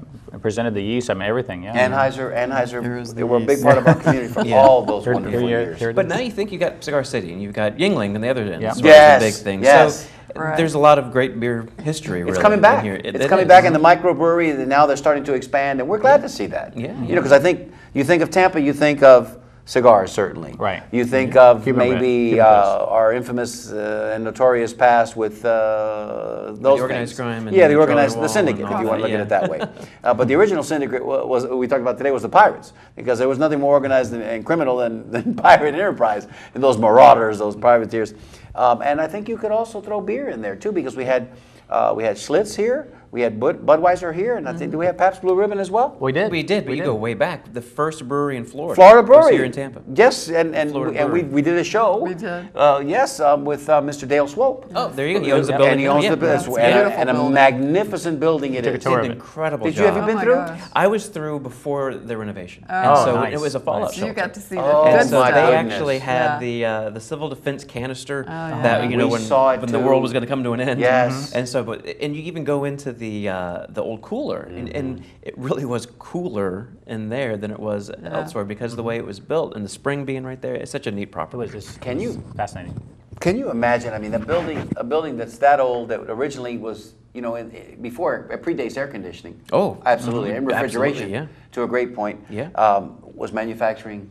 presented the yeast. I mean everything. Yeah. Anheuser, Anheuser, they the were a big part of our community for Yeah. all those Here- wonderful here you- years. here it But now you think you got Cigar City and you've got Yuengling and the other end. Yeah. Yes, big thing. yes. So Right. there's a lot of great beer history. It's coming back. here. It- it's it coming is. back in the microbrewery, and now they're starting to expand, and we're glad to see that. Yeah. You know, because I think you think of Tampa, you think of cigars, certainly. Right. You think of Cuban maybe uh, our infamous uh, and notorious past with uh, those organized things. crime and yeah, the organized, the syndicate, if you want to look at it that way. Uh, but the original syndicate wa- was we talked about today was the pirates, because there was nothing more organized and, and criminal than, than pirate enterprise and those marauders, those privateers. Um, and I think you could also throw beer in there too, because we had uh, we had Schlitz here, we had Bud, Budweiser here, and I think do we have Pabst Blue Ribbon as well? we did. We did, but you go way back. The first brewery in Florida. Florida was Brewery here in Tampa. Yes, and and, we, and we, we did a show. We did. Uh, yes, um, with uh, Mr. Dale Swope. Oh, there you go. He owns the building. And he owns Yeah. the business, That's and, a a, and a magnificent building it is. Took a is. tour Did of an incredible Did job. you have you Oh been my through? gosh. I was through before the renovation. Oh, and so nice. it was a fallout So you shelter. got to see the Oh, good and so they actually had Yeah. the uh, the civil defense canister that you know when, when the world was going to come to an end. Yes. And so, but and you even go into the uh, the old cooler, and, and it really was cooler in there than it was elsewhere because of the way it was built and the spring being right there. It's such a neat It property. was just Can you- fascinating? Can you imagine? I mean, a building, a building that's that old that originally was, you know, in, before it predates air conditioning. Oh, absolutely, mhm. and refrigeration. Absolutely, yeah. To a great point. Yeah. Um, was manufacturing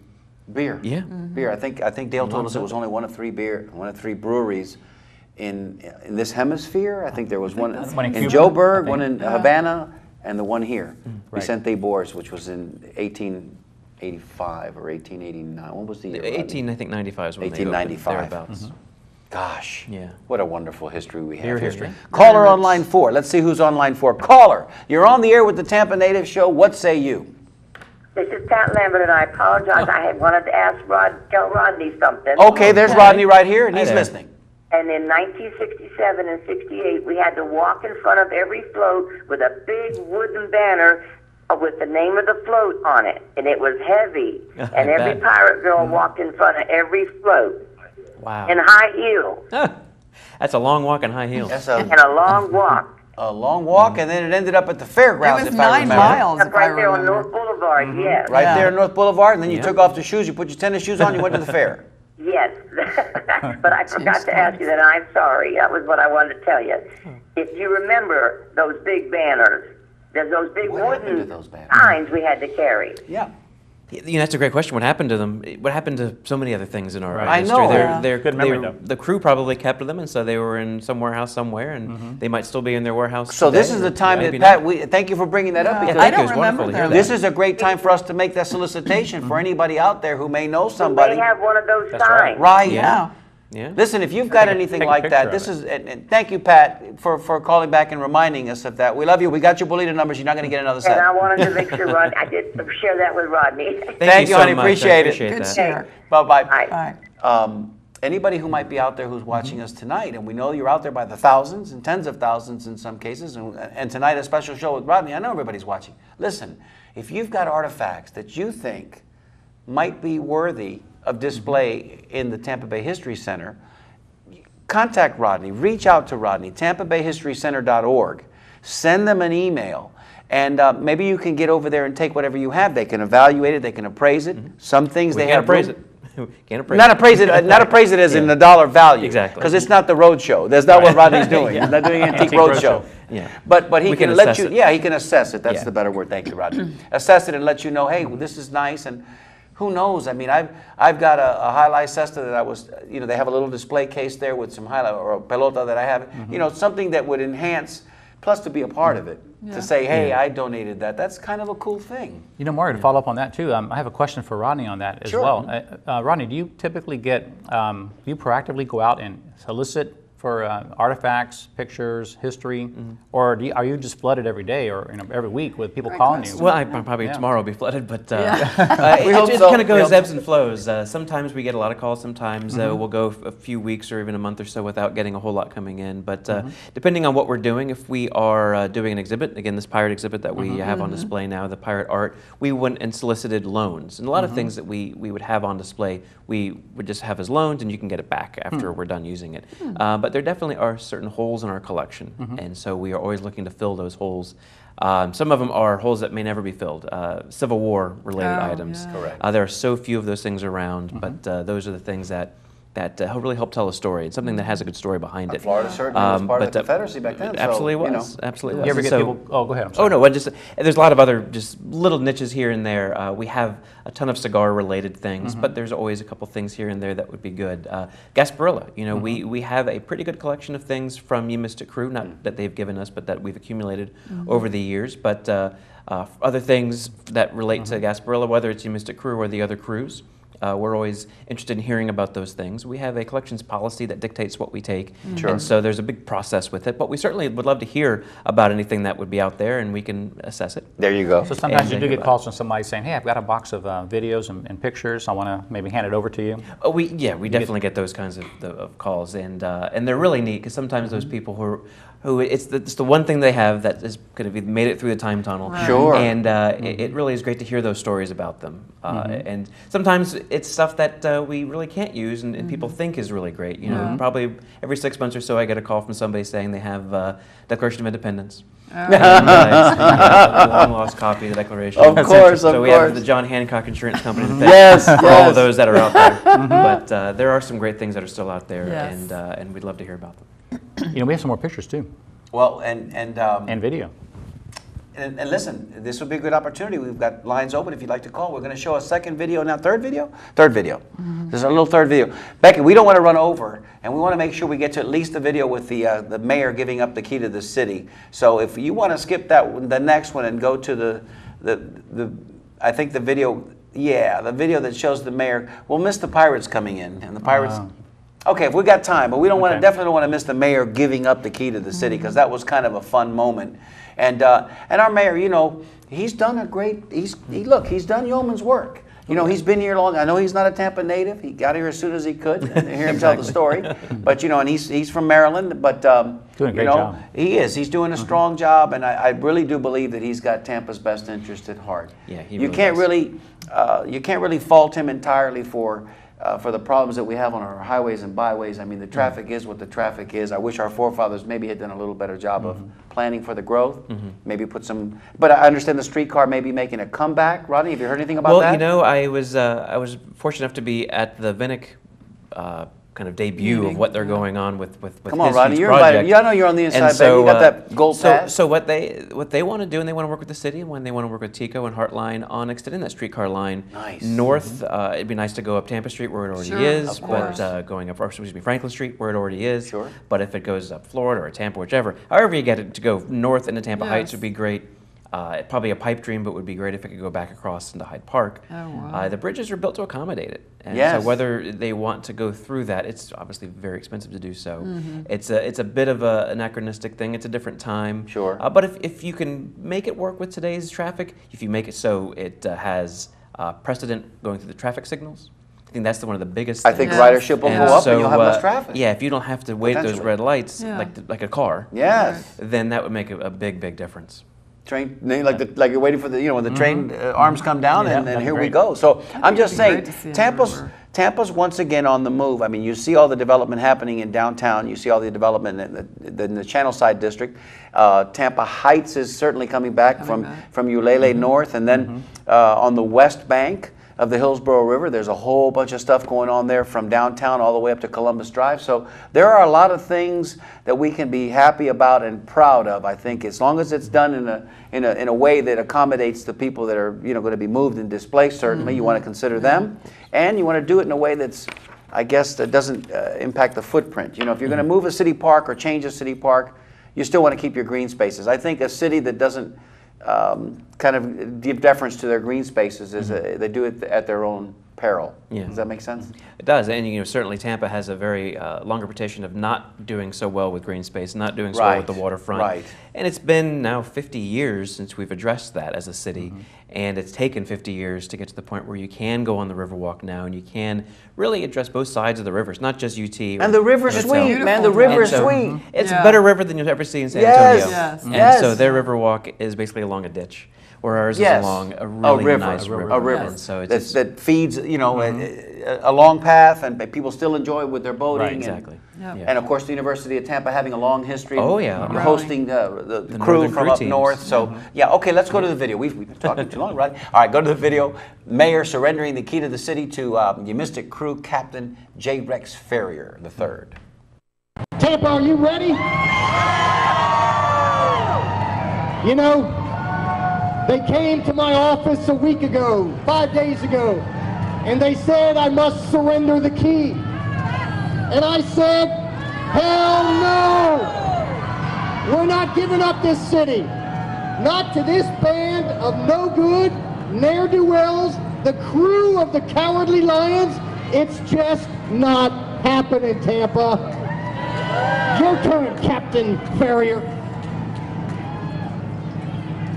beer. Yeah. Beer. I think I think Dale told us it was only one of three beer, one of three breweries. In, in this hemisphere, I think there was one, One in in Cuba, Joburg, one in Havana, and the one here, hmm, Right. Vicente Ybor's, which was in 1885 or 1889. What was the year? 18, I think 95 is when they opened, 1895. thereabouts. Mm-hmm. Gosh. Yeah. What a wonderful history we have Beer here. history. Caller on line four. Let's see who's on line four. Caller, you're on the air with the Tampa Native Show. What say you? This is Pat Lambert, and I apologize. Oh. I had wanted to ask Rod, tell Rodney something. Okay, there's Okay. Rodney right here, and Hi he's there. listening. And in 1967 and 68, we had to walk in front of every float with a big wooden banner uh, with the name of the float on it, and it was heavy. I and every bet. pirate girl walked in front of every float Wow. in high heels That's a long walk in high heels. That's a, and a, a long walk. a long walk, and then it ended up at the fairgrounds. It was if I nine remember. miles, Up if I right there on. North Boulevard. Yes, Right Yeah. there in North Boulevard, and then you. Yeah. took off the shoes, you put your tennis shoes on, you went to the fair. Yes. but I forgot to ask you that. I'm sorry. That was what I wanted to tell you. Hmm. If you remember those big banners, there's those big What happened to wooden those banners? signs we had to carry. Yeah. You know, that's a great question. What happened to them? What happened to so many other things in our Right. I know. They're, Yeah. they're, Good they memory, were- The crew probably kept them, and so they were in some warehouse somewhere, and mm-hmm. they might still be in their warehouse. So this is the time that maybe Pat. We thank you for bringing that up because Yeah, thank I don't It was wonderful remember to hear them. that. this is a great time for us to make that solicitation for mm-hmm. anybody out there who may know somebody. They somebody. have one of those That's right. signs. Right. Yeah. Yeah. Listen, if you've got Take a- anything take like that, this is, and, and thank you, Pat, for, for calling back and reminding us of that. We love you. We got your Bolita numbers. You're not going to get another And I set. wanted to make sure Rod, I did share that with Rodney. Thank you, so honey. much. I Appreciate it. Good that. share. Bye bye. Bye. Bye. Um, anybody who might be out there who's watching us tonight, and we know you're out there by the thousands and tens of thousands in some cases, and, and tonight a special show with Rodney. I know everybody's watching. Listen, if you've got artifacts that you think might be worthy of display in the Tampa Bay History Center, contact Rodney, reach out to Rodney, tampabayhistorycenter.org, send them an email, and uh, maybe you can get over there and take whatever you have. They can evaluate it, they can appraise it. Some things We they can't have appraise room- it. Can't appraise Not appraise it, uh, not appraise it as in the dollar value. Exactly. Because it's not the road show. That's not what Rodney's doing. He's not doing antique Antique road roadshow. Yeah. But, but he We can can let assess you, it. yeah, he can assess it. That's Yeah. the better word. Thank you, Rodney. Assess it and let you know, hey, well, this is nice and who knows? I mean, I've, I've got a, a jai alai cesta that I was, you know, they have a little display case there with some jai alai or a pelota that I have, Mm-hmm. you know, something that would enhance, plus to be a part of it. Yeah. To say, hey, I donated that. That's kind of a cool thing. You know, Mario, to follow up on that too, um, I have a question for Rodney on that as Sure. well. Uh, uh, Rodney, do you typically get, um, do you proactively go out and solicit for uh, artifacts, pictures, history, or do you, are you just flooded every day or you know, every week with people calling you? Well, I probably Yeah. tomorrow will be flooded, but uh, Yeah. uh, it, hope it so. kind of goes ebbs and flows. Uh, sometimes we get a lot of calls. Sometimes uh, we'll go f- a few weeks or even a month or so without getting a whole lot coming in. But uh, depending on what we're doing, if we are uh, doing an exhibit, again, this pirate exhibit that we have on display now, the pirate art, we went and solicited loans, and a lot of things that we we would have on display, we would just have as loans, and you can get it back after we're done using it. Uh, but there definitely are certain holes in our collection, and so we are always looking to fill those holes. Um, some of them are holes that may never be filled, uh, Civil War related Oh, items. yeah. Correct. Uh, there are so few of those things around, but uh, those are the things that that uh, really help tell a story and something that has a good story behind it. Florida certainly was Um, part of the uh, Confederacy back then. It so, absolutely you know. was. Absolutely was. you ever get So- people? Oh, go ahead. I'm Oh no! I just there's a lot of other just little niches here and there. Uh, we have a ton of cigar-related things, Mm-hmm. but there's always a couple things here and there that would be good. Uh, Gasparilla, you know, Mm-hmm. we, we have a pretty good collection of things from Ye Mystic Crew, not Mm. that they've given us, but that we've accumulated Mm-hmm. over the years. But uh, uh, other things that relate Mm-hmm. to Gasparilla, whether it's Ye Mystic Crew or the other crews. Uh, we're always interested in hearing about those things. We have a collections policy that dictates what we take, Sure. and so there's a big process with it. But we certainly would love to hear about anything that would be out there, and we can assess it. There you go. So sometimes And you do get calls from somebody saying, "Hey, I've got a box of uh, videos and, and pictures. I want to maybe hand it over to you." Oh, we yeah, we definitely get those kinds of, the, of calls, and uh, and they're really neat because sometimes those people who are, who it's the, it's the one thing they have that is kind of made it through the time tunnel. Sure. And uh, it, it really is great to hear those stories about them. Uh, And sometimes it's stuff that uh, we really can't use, and, and people think is really great. You know, probably every six months or so, I get a call from somebody saying they have uh, Declaration of Independence. And, uh, long lost copy of the Declaration. Of course, of so we course. have the John Hancock Insurance Company to thank Yes, for all of those that are out there. But uh, there are some great things that are still out there, Yes. and uh, and we'd love to hear about them. You know, we have some more pictures too Well, and, and, um, and video. And, and listen, this would be a good opportunity. We've got lines open if you'd like to call. We're going to show a second video now, third video? Third video. There's a little third video. Becky, we don't want to run over, and we want to make sure we get to at least the video with the, uh, the mayor giving up the key to the city. So if you want to skip that, one- the next one and go to the, the, the I think the video, yeah, the video that shows the mayor, we'll miss the pirates coming in, and the pirates. Okay, if we got time, but we don't want to Okay. definitely don't want to miss the mayor giving up the key to the city because that was kind of a fun moment. And uh, and our mayor, you know, he's done a great. He's he look, he's done yeoman's work. You know, he's been here long. I know he's not a Tampa native. He got here as soon as he could. and hear him tell the story. But you know, and he's he's from Maryland. But um, Doing a great you know, job. he is. He's doing a strong job, and I, I really do believe that he's got Tampa's best interest at heart. Yeah, he you really can't does. really uh, you can't really fault him entirely for uh, for the problems that we have on our highways and byways. I mean, the traffic is what the traffic is. I wish our forefathers maybe had done a little better job of planning for the growth. Maybe put some. But I understand the streetcar may be making a comeback. Rodney, have you heard anything about well, that? you know, I was uh, I was fortunate enough to be at the Vinik uh, kind of debut of what they're going on with with, with Come on, his Rodney, you're project. invited. Yeah, I know you're on the And inside, baby. You got uh, that gold so, pass. So what they what they want to do, and they want to work with the city, and when they want to work with TECO and HARTline on extending that streetcar line Nice. north. Uh, it'd be nice to go up Tampa Street where it already Sure, is, of but uh, going up, or excuse me, Franklin Street where it already is. Sure. But if it goes up Florida or Tampa, whichever, however you get it to go north into Tampa Heights would be great. Uh, probably a pipe dream, but would be great if it could go back across into Hyde Park. Oh, wow. Uh, the bridges are built to accommodate it, and Yes. so whether they want to go through that, it's obviously very expensive to do so. Mm-hmm. It's a it's a bit of a anachronistic thing. It's a different time. Sure. Uh, but if, if you can make it work with today's traffic, if you make it so it uh, has uh, precedent going through the traffic signals, I think that's the, one of the biggest. I think. Yes. ridership will And go up, so, and you'll have uh, less traffic. Yeah, if you don't have to wait at those red lights Yeah. like the, like a car, Yes. then that would make a, a big big difference. Train like the, like you're waiting for the you know when the train uh, arms come down Yeah, and, and that'd be here we go. So i'm just saying great to see it tampa's tampa's once again on the move. I mean you see all the development happening in downtown. You see all the development in the, in the channel side district. Uh, tampa heights is certainly coming back from back. from ulele north. And then uh, on the west bank of the Hillsborough River. There's a whole bunch of stuff going on there from downtown all the way up to Columbus Drive. So there are a lot of things that we can be happy about and proud of. I think as long as it's done in a in a, in a way that accommodates the people that are you know going to be moved and displaced. Certainly, you want to consider them, and you want to do it in a way that's I guess that doesn't uh, impact the footprint. You know, if you're going to move a city park or change a city park, you still want to keep your green spaces. I think a city that doesn't um, kind of give deference to their green spaces is a, they do it at their own peril. Yeah. Does that make sense? It does, and you know certainly Tampa has a very uh, long reputation of not doing so well with green space, not doing so well with the waterfront. right. And it's been now 50 years since we've addressed that as a city, Mm-hmm. and it's taken 50 years to get to the point where you can go on the Riverwalk now, and you can really address both sides of the rivers, not just UT. And the river's It's sweet, a- man. The Beautiful. river's and so sweet. It's Yeah. a better river than you'll ever see in San Yes, Antonio. yes, And yes. so their Riverwalk is basically along a ditch, where ours Yes. is along a really river, nice a river, river. a river And so it's that, just- that feeds, you know, a, a, a long path, and people still enjoy it with their boating. Right, and- exactly. Yep. Yeah. And of course, the University of Tampa having a long history. Oh, yeah. Right. Hosting the, the, The crew from crew up teams. north. So, yeah, okay, let's go to the video. We've, we've been talking too long, right? All right, go to the video. Mayor surrendering the key to the city to um, Mystic Crew Captain J. Rex Farrior III. Tampa, are you ready? You know, they came to my office a week ago, five days ago, and they said I must surrender the key. And I said, hell no! We're not giving up this city. Not to this band of no good, ne'er-do-wells, the crew of the Cowardly Lions. It's just not happening, Tampa. Your turn, Captain Farrior.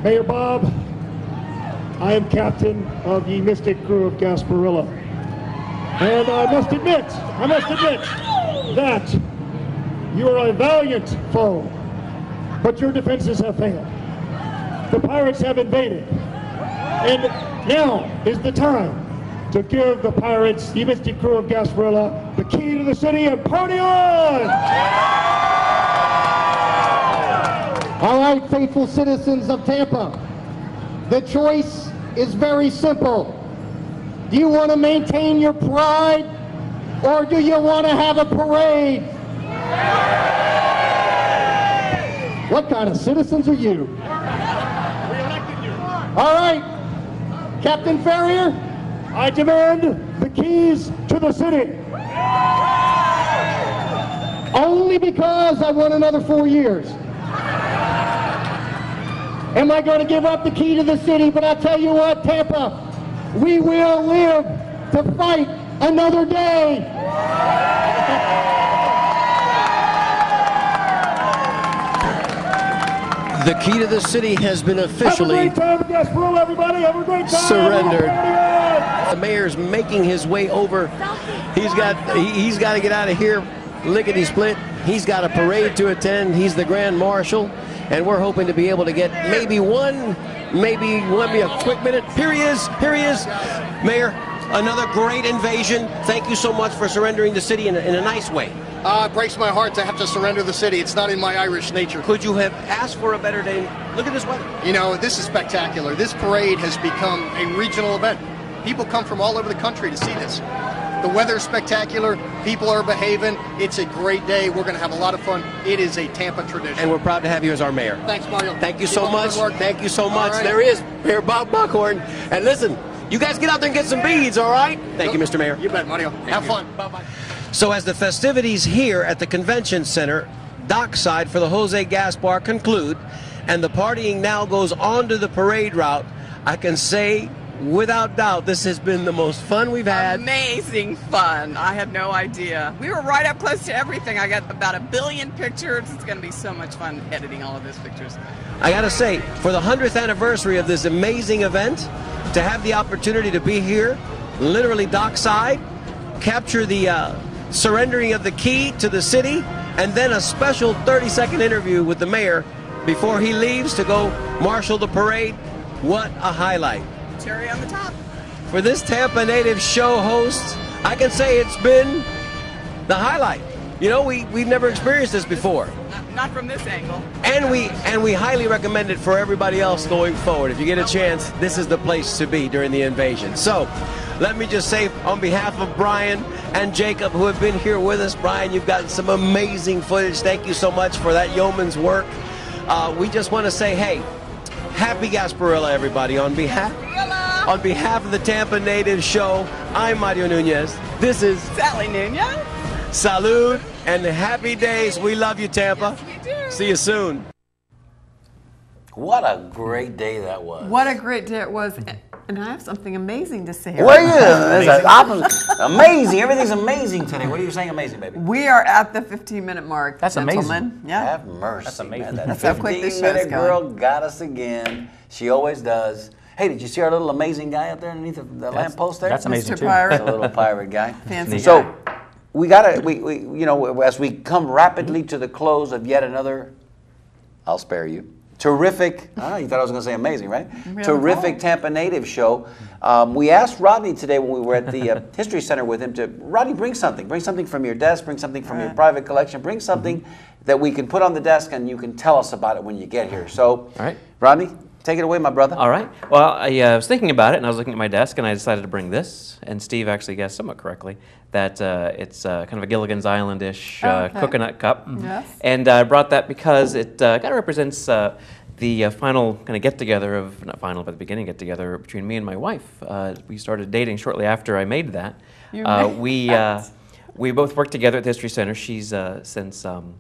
Mayor Bob, I am captain of the Mystic crew of Gasparilla. And I must admit, I must admit that you are a valiant foe, but your defenses have failed. The pirates have invaded. And now is the time to give the pirates, the Mystic crew of Gasparilla, the key to the city and party on! All right, faithful citizens of Tampa, the choice is very simple. Do you want to maintain your pride or do you want to have a parade? What kind of citizens are you? All right, Captain Farrior, I demand the keys to the city. Only because I want another four years. Am I going to give up the key to the city? But I tell you what, Tampa, we will live to fight another day. The key to the city has been officially time at Gasparilla, everybody. Have a great time. surrendered. The mayor's making his way over. He's got he's got to get out of here lickety split. He's got a parade to attend. He's the grand marshal, and we're hoping to be able to get maybe one, maybe one, be a quick minute. Here he is. Here he is, Mayor. Another great invasion. Thank you so much for surrendering the city in a, in a nice way. Uh, it breaks my heart to have to surrender the city. It's not in my Irish nature. Could you have asked for a better day? Look at this weather. You know, this is spectacular. This parade has become a regional event. People come from all over the country to see this. The weather's spectacular. People are behaving. It's a great day. We're going to have a lot of fun. It is a Tampa tradition. And we're proud to have you as our mayor. Thanks, Mario. Thank you Keep so much. Thank you so much. right. There he is, Mayor Bob Buckhorn. And listen, you guys get out there and get some beads, all right? Thank you, Mr. Mayor. You bet, Mario. have fun. Bye-bye. So as the festivities here at the convention center, dockside for the Jose Gaspar conclude, and the partying now goes on to the parade route, I can say without doubt this has been the most fun we've had. Amazing fun. I had no idea. We were right up close to everything. I got about a billion pictures. It's going to be so much fun editing all of those pictures. I gotta say, for the 100th anniversary of this amazing event, to have the opportunity to be here, literally dockside, capture the uh, surrendering of the key to the city, and then a special 30 second interview with the mayor before he leaves to go marshal the parade. What a highlight. Cherry on the top. For this Tampa native show host, I can say it's been the highlight. You know, we, we've never experienced this before. Not, not from this angle. And we and we highly recommend it for everybody else going forward. If you get a chance, this is the place to be during the invasion. So, let me just say on behalf of Brian and Jacob, who have been here with us, Brian, you've gotten some amazing footage. Thank you so much for that yeoman's work. Uh, we just want to say, hey, happy Gasparilla, everybody. On behalf, on behalf of the Tampa Native Show, I'm Mario Nunez. This is Sally Nunez. Salud and happy days. We love you, Tampa. See you soon. What a great day that was. What a great day it was. And I have something amazing to say. Well, yeah, that's opposite- amazing. Everything's amazing today. What are you saying, amazing, baby? We are at the 15 minute mark. That's amazing. Yeah. Have mercy. That's amazing. Man. That how quick this 15 minute show's girl got us again. She always does. Hey, did you see our little amazing guy up there underneath the, the That's- lamppost there? that's amazing, Mr. too. Pirate. A little pirate guy. Fancy So, guy. we gotta, we, we, you know, as we come rapidly to the close of yet another, I'll spare you. Terrific. Ah, you thought I was going to say amazing, right? haven't Terrific told. Tampa Native show. Um, we asked Rodney today when we were at the uh, History Center with him to Rodney, bring something. Bring something from your desk. Bring something from your private collection. Bring something that we can put on the desk and you can tell us about it when you get here. So, All right. Rodney, take it away, my brother. All right. Well, I uh, was thinking about it, and I was looking at my desk, and I decided to bring this. And Steve actually guessed somewhat correctly that uh, it's uh, kind of a Gilligan's Island-ish uh, Oh, okay. coconut cup. Yes. And uh, I brought that because it uh, kind of represents uh, the uh, final kind of get-together of, not final, but the beginning get-together between me and my wife. Uh, we started dating shortly after I made that. You Uh, made we, uh, we both worked together at the History Center. She's uh, since um,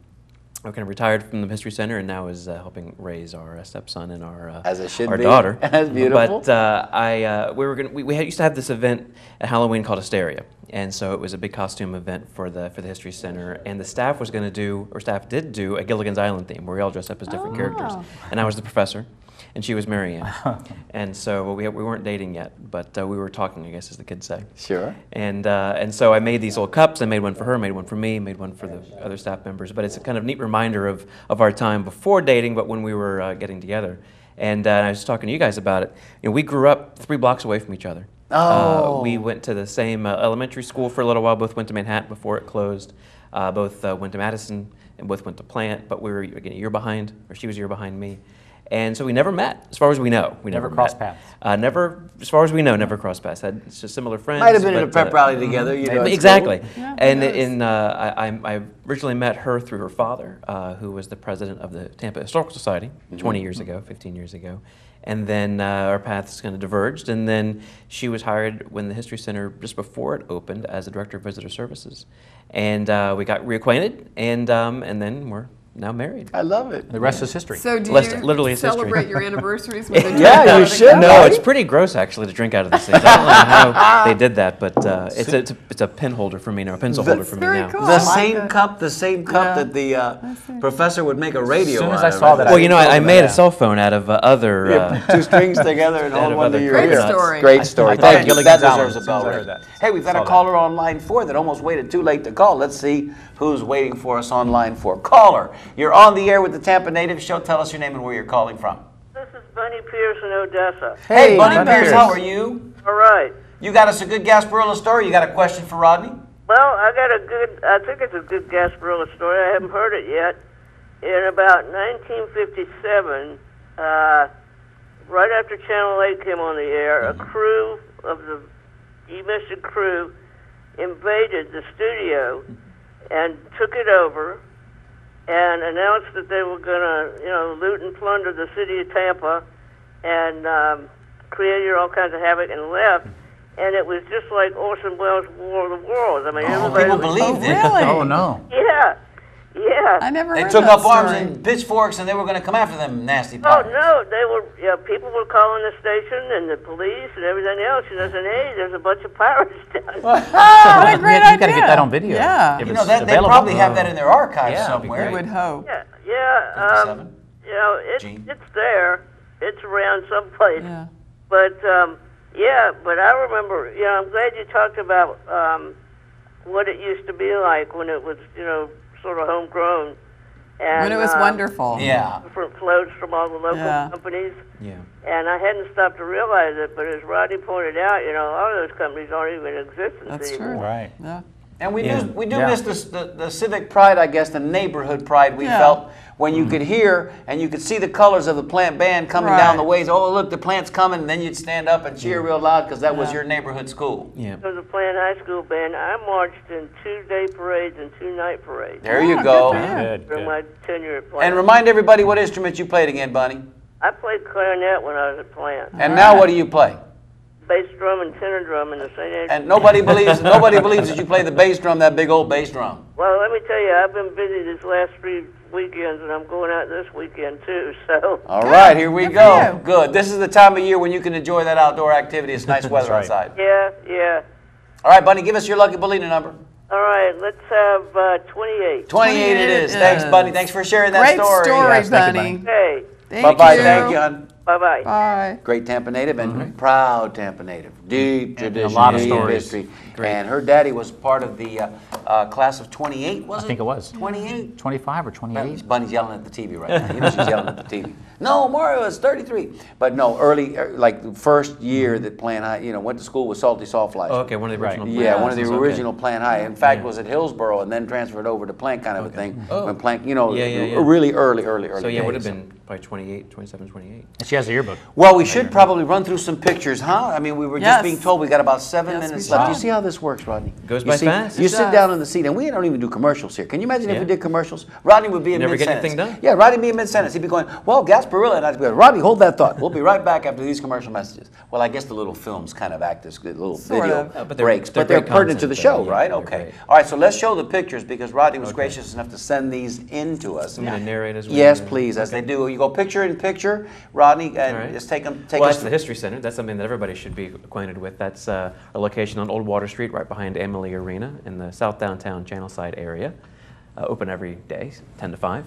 kind of retired from the History Center and now is uh, helping raise our uh, stepson and our uh, As it should our be. daughter. That's beautiful. But uh, I uh, we were gonna we, we had, used to have this event at Halloween called Hysteria, and so it was a big costume event for the for the History Center, and the staff was going to do or staff did do a Gilligan's Island theme where we all dressed up as different characters, Oh. and I was the professor. And she was Mary Ann, and so we, we weren't dating yet, but uh, we were talking, I guess, as the kids say. Sure. And uh, and so I made these little cups. I made one for her, made one for me, made one for the other staff members. But it's a kind of neat reminder of, of our time before dating, but when we were uh, getting together. And uh, I was talking to you guys about it. You know, we grew up three blocks away from each other. Oh. Uh, we went to the same uh, elementary school for a little while. Both went to Manhattan before it closed. Uh, both uh, went to Madison and both went to Plant. But we were again a year behind, or she was a year behind me. And so we never met, as far as we know. We Never never, crossed met. paths. Uh, never, as far as we know, never crossed paths. Had just similar friends. Might have been in a but, pep uh, rally together, you know. exactly. school. Yeah, and in, uh, I, I I originally met her through her father, uh, who was the president of the Tampa Historical Society Mm-hmm. 20 years ago, 15 years ago. And then uh, our paths kind of diverged. And then she was hired when the History Center, just before it opened, as the director of visitor services. And uh, we got reacquainted, and, um, and then we're now married. I love it. The rest is history. So do Less- you literally it's history. celebrate your anniversaries with a drink Yeah, out you of the should. cup? No, it's pretty gross actually to drink out of these things. I don't know how they did that, but uh, it's, a, it's, a, it's a pen holder for me now, a pencil holder for me now. cool. The like same it. cup, the same cup Yeah. that the uh, professor would make a radio. As soon as out I of, saw that, Well, you know, I, I made a cell phone out of uh, other. Yeah, Uh, two strings together and Out hold of one to your Great story. Great story. Thank you. That deserves a bell. soon as I ring. Hey, we've got a caller on line four that almost waited too late to call. Let's see who's waiting for us on line four. Caller, you're on the air with the Tampa Native Show. Tell us your name and where you're calling from. This is Bunny Pierce in Odessa. Hey, Bunny Bunny Pierce, Pierce. how are you? All right. You got us a good Gasparilla story. You got a question for Rodney? Well, I got a good, I think it's a good Gasparilla story. I haven't heard it yet. In about 1957, uh, right after Channel 8 came on the air, a crew of the Ye Mystic crew invaded the studio and took it over and announced that they were going to, you know, loot and plunder the city of Tampa and um, created all kinds of havoc and left. And it was just like Orson Welles' War of the Worlds. I mean, everybody People was, believed it. Really? Oh no. yeah, yeah. I never They heard took that up arms and pitchforks and they were going to come after them nasty Oh no, they were. Yeah, people were calling the station and the police and everything else, and they said, "Hey, there's a bunch of pirates down here." Oh, what a great you, idea. You got to get that on video. Yeah. If You know, that, they probably have that in their archives Yeah, somewhere. We would hope. Yeah, yeah. Um, you know, it's Gene? it's there. It's around someplace. Yeah. But um, yeah, but I remember. You know, I'm glad you talked about um, what it used to be like when it was, you know, sort of homegrown. And, When it was um, wonderful. Yeah. Different floats from all the local Yeah. companies. yeah. And I hadn't stopped to realize it, but as Rodney pointed out, you know, a lot of those companies aren't even in existence That's anymore. true. Right. Yeah. And we Yeah. do we do Yeah. miss this, the the civic pride, I guess, the neighborhood pride we Yeah. felt when you could mm. hear and you could see the colors of the plant band coming down the Right. ways. Oh, look, the plant's coming, and then you'd stand up and cheer real loud because that was your neighborhood school. Yeah. I was a playing high school band. I marched in two day parades and two night parades There you go. good for. Good, during good. my tenure at plant. And remind everybody what instrument you played again, Bunny. I played clarinet when I was at plant. And now what do you play? Bass drum and tenor drum in the St. Andrews. And nobody believes nobody believes that you play the bass drum, that big old bass drum. Well, let me tell you, I've been busy this last three weekends, and I'm going out this weekend too. So. All right, here we Good go. you. Good. This is the time of year when you can enjoy that outdoor activity. It's nice weather right. outside. Yeah, yeah. All right, Bunny, give us your lucky Bolita number. All right, let's have uh, 28. 28 it is. it Thanks. Bunny. Thanks for sharing that Great story. story, Yes, thank you, Bunny. Hey, Thank Bye-bye. Thank you, hon. Bye bye. Bye. Great Tampa native and mm-hmm. proud Tampa native. Deep tradition, a lot of stories. history. And her daddy was part of the uh, uh, class of 28, was I it? I think it was 28? 25 or 28. Bunny's yelling at the TV right now. You know she's yelling at the TV. No, Mario is 33. But no, early, er, like the first year that Plant High, you know, went to school with Salty Sawflies. Oh, okay, one of the Right. original. Yeah, one of the classes, okay. original Plant High. In fact, was at Hillsborough and then transferred over to Plant kind of a thing. Oh. When Plant, you know, Yeah, yeah, yeah. really early, early, early. So yeah, it would have been probably 28, 27, 28. And she has a yearbook. Well, we should probably run through some pictures, huh? I mean, we were just being told we got about seven Yes, minutes left. You see how this works, Rodney? Goes You by see- fast. You It sit does. down in the seat, and we don't even do commercials here. Can you imagine if we did commercials? Rodney would be in Never mid get anything done. Yeah, Rodney would be in mid sentence. He'd be going, "Well, Gasparilla," and I'd be going, "Rodney, hold that thought. We'll be right back after these commercial messages." Well, I guess the little films kind of act as little Sort video of. Uh, but they're- breaks, they're but they're great pertinent to the show, though. right? Okay. great. All right, so let's show the pictures because Rodney was gracious enough to send these in to us. I'm going to narrate as well. Yes, please, as they do. You go picture in picture, Rodney, and All right. just take them. Take well, us that's the History Center. That's something that everybody should be acquainted with. That's uh, a location on Old Water Street, right behind Amalie Arena in the South Downtown Channelside area. Uh, open every day, 10 to 5.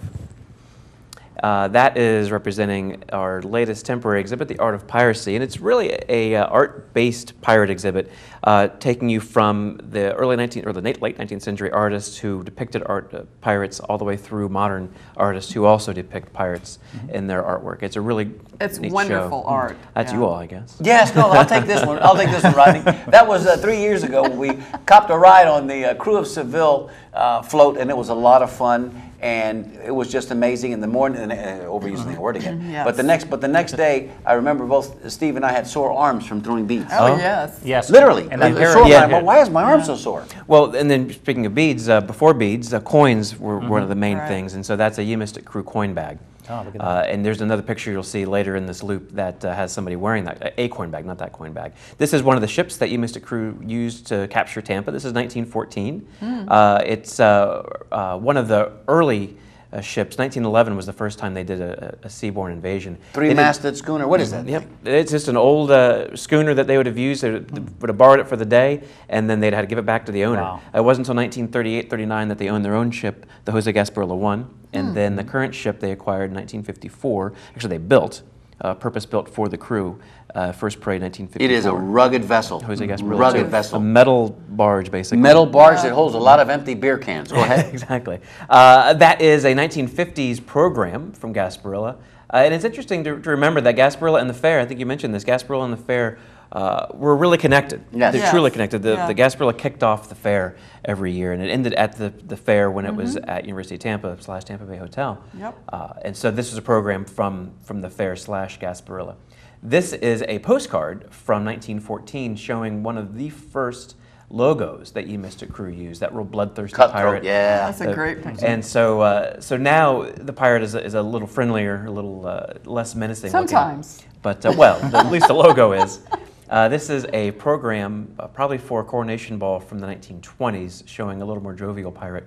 Uh, that is representing our latest temporary exhibit, The Art of Piracy, and it's really a uh, art-based pirate exhibit, uh, taking you from the early 19th or the late late 19th century artists who depicted art uh, pirates all the way through modern artists who also depict pirates in their artwork. It's a really It's neat wonderful show. art, That's yeah. you all, I guess. Yes, no, I'll take this one. I'll take this one, Rodney. That was uh, three years ago when we copped a ride on the uh, Crew of Seville uh, float, and it was a lot of fun. And it was just amazing. In the morning, uh, overusing the word again. Yes. But the next, but the next day, I remember both Steve and I had sore arms from throwing beads. Oh, yes. Yes. Literally, And then sore Yeah. arm. Well, why is my arm so sore? Well, and then speaking of beads, uh, before beads, uh, coins were one of the main Right. things, and so that's a Ye Crew coin bag. Oh, look at Uh, and there's another picture you'll see later in this loop that uh, has somebody wearing that, a coin bag, not that coin bag. This is one of the ships that Ye Mystic Crew used to capture Tampa. This is 1914. Uh, it's uh, uh, one of the early uh, ships. 1911 was the first time they did a, a seaborne invasion. Three-masted schooner. What is that? Yep, it's just an old uh, schooner that they would have used. They would would have borrowed it for the day, and then they'd had to give it back to the owner. Wow. It wasn't until 1938, 39 that they owned their own ship, the Jose Gasparilla One, and then the current ship they acquired in 1954. Actually, they built, uh, purpose built for the crew. Uh, first parade 1954. It is a rugged vessel. Jose Gasparilla Rugged two. vessel. A metal barge, basically. Metal barge that holds a lot of empty beer cans. Go ahead. exactly. Uh, that is a 1950s program from Gasparilla. Uh, and it's interesting to, to remember that Gasparilla and the fair, I think you mentioned this, Gasparilla and the fair uh, were really connected. Yes. They're Yes. truly connected. The, Yeah. the Gasparilla kicked off the fair every year, and it ended at the, the fair when it was at University of Tampa slash Tampa Bay Hotel. Yep. Uh, and so this is a program from, from the fair slash Gasparilla. This is a postcard from 1914 showing one of the first logos that Ye Mystic Crew used, that real bloodthirsty Cutthroat, pirate. yeah. That's a Uh, great picture. And so, uh, so now the pirate is a, is a little friendlier, a little uh, less menacing. looking. Sometimes. But uh, well, at least the logo is. Uh, this is a program, uh, probably for a coronation ball from the 1920s, showing a little more jovial pirate.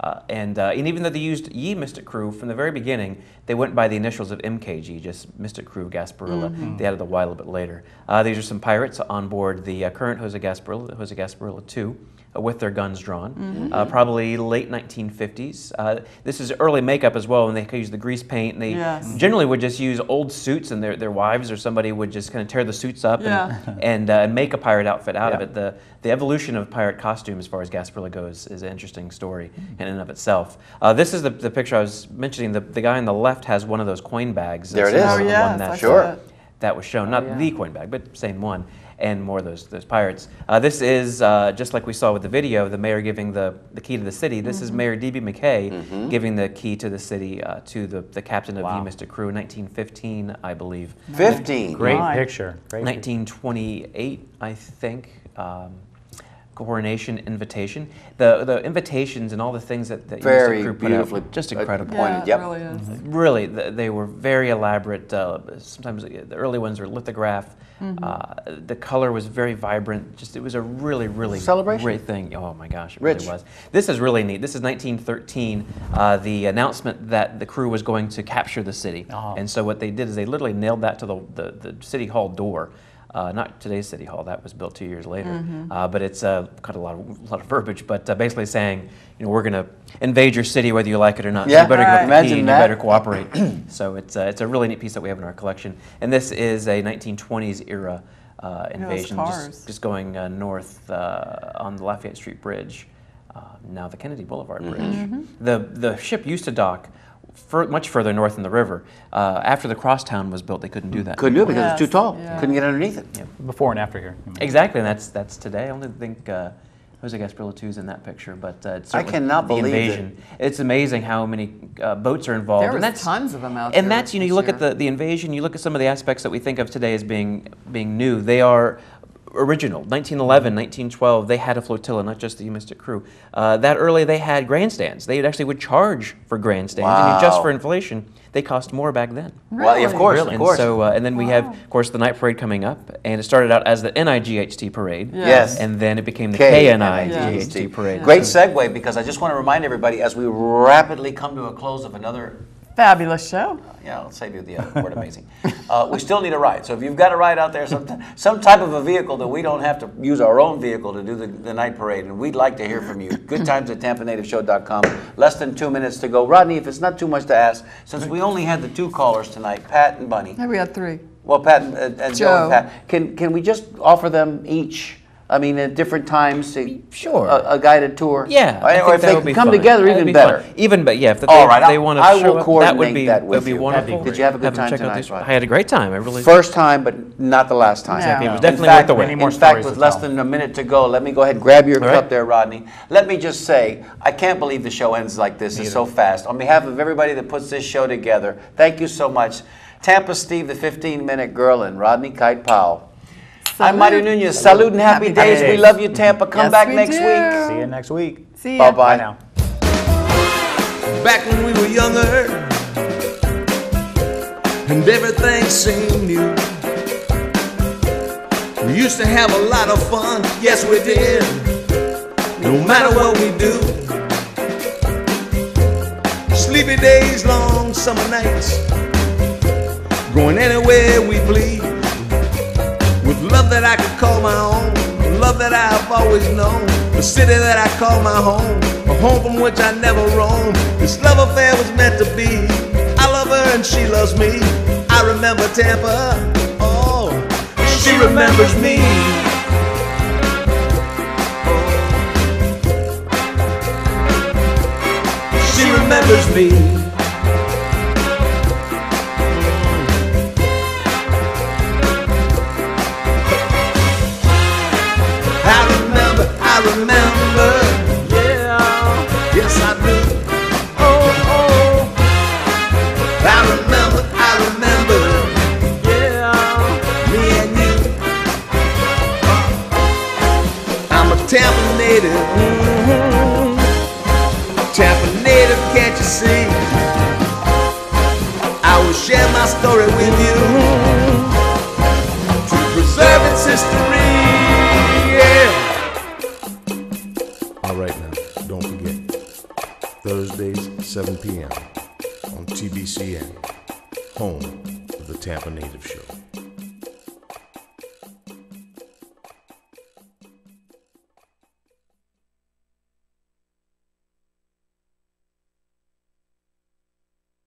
Uh, and, uh, and even though they used Ye Mystic Crew from the very beginning, they went by the initials of MKG, just Mystic Crew Gasparilla. They added the Y a little bit later. Uh, these are some pirates on board the uh, current Jose Gasparilla, Jose Gasparilla II, uh, with their guns drawn. Uh, probably late 1950s. Uh, this is early makeup as well, and they use the grease paint. And they Yes. generally would just use old suits, and their, their wives or somebody would just kind of tear the suits up Yeah. and, and uh, make a pirate outfit out of it. The, the evolution of pirate costume, as far as Gasparilla goes, is an interesting story in and of itself. Uh, this is the, the picture I was mentioning. The, the guy on the left has one of those coin bags. There it That's is. the Oh, one that- Sure. that was shown. Not the coin bag, but same one. And more of those, those pirates. Uh, this is, uh, just like we saw with the video, the mayor giving the, the key to the city. This is Mhm. Mayor D.B. McKay Mhm. giving the key to the city uh, to the, the captain of Wow. the Mystic Crew, 1915, I believe. 15? Great Right. picture, great 1928, I think. Um, coronation invitation. The the invitations and all the things that the Very Mystic Crew put beautifully, out, just uh, incredible. pointed, Yeah, yep. really is. Mhm. Really, th- they were very elaborate. Uh, sometimes the early ones were lithograph. Mhm. Uh, the color was very vibrant. Just it was a really, really Celebration. great thing. Oh my gosh, it Rich. really was. This is really neat. This is 1913. Uh, the announcement that the crew was going to capture the city, and so what they did is they literally nailed that to the the, the city hall door. Uh, not today's city hall. That was built two years later. Mhm. Uh, but it's uh, got a lot of a lot of verbiage. But uh, basically saying, you know, we're going to invade your city whether you like it or not. Yeah. You better Right. get the key and you better cooperate. so it's uh, it's a really neat piece that we have in our collection. And this is a 1920s era uh, invasion, just, just going uh, north uh, on the Lafayette Street Bridge. Uh, now the Kennedy Boulevard Bridge. Mhm. The the ship used to dock. Fur, much further north in the river. Uh, after the crosstown was built, they couldn't do that. Couldn't do it because it's too tall. yeah. Couldn't get underneath it. Yeah. Before and after here. Exactly, and that's that's today. I only think uh, Jose Gasparilla too is in that picture, but uh, it's I cannot the believe it. invasion. It's amazing how many uh, boats are involved. There and was that's, tons of them out and there And that's you know you this look at the, the invasion, you look at some of the aspects that we think of today as being being new. They are original. 1911, 1912, they had a flotilla, not just the Mystic Crew. Uh, that early, they had grandstands. They actually would charge for grandstands, and just for inflation, they cost more back then. Well, of course, of And so, uh, and then we have, of course, the night parade coming up, and it started out as the NIGHT parade. Yes. And then it became the KNIGHT. KNIGHT parade. Great segue because I just want to remind everybody as we rapidly come to a close of another Fabulous show. yeah, I'll save you the other word amazing. Uh, we still need a ride. So if you've got a ride out there, some, some type of a vehicle that we don't have to use our own vehicle to do the, the night parade, and we'd like to hear from you. Good times at tampanativeshow.com. Less than two minutes to go. Rodney, if it's not too much to ask, since we only had the two callers tonight, Pat and Bunny. Hey, we had three. Well, Pat and, and and Joe. Joe. and Pat, can can we just offer them each? I mean, at different times, to- Sure. a, a guided tour. Yeah, I or, think or if that they would be come fun. together, That'd even be better. fun. Even but yeah, if they, All right, they I'll- want to I show will up, that would be that that'd be you. wonderful. Did you have a good them time tonight, these- Rod? I had a great time. I really First time, but not the last time. Exactly. It was definitely fact, worth the wait. Many in fact, with less than a minute to go, let me go ahead and grab your All cup right. there, Rodney. Let me just say, I can't believe the show ends like this. It's so fast. On behalf of everybody that puts this show together, thank you so much. Tampa Steve, the 15 minute girl, and Rodney Kite Powell. I'm Mario Nunez. Salute and happy, Happy days. We love you, Tampa. Come Yes, back we next do. week. See you next week. See ya. Bye-bye. Bye now. back when we were younger and everything seemed new. We used to have a lot of fun, yes we did, no matter what we do. Sleepy days, long summer nights, going anywhere we please. Love that I could call my own, love that I've always known, the city that I call my home, a home from which I never roam. This love affair was meant to be. I love her and she loves me. I remember Tampa, oh, she remembers me. She remembers me. 7 p.m. on TBCN, home of the Tampa Native Show.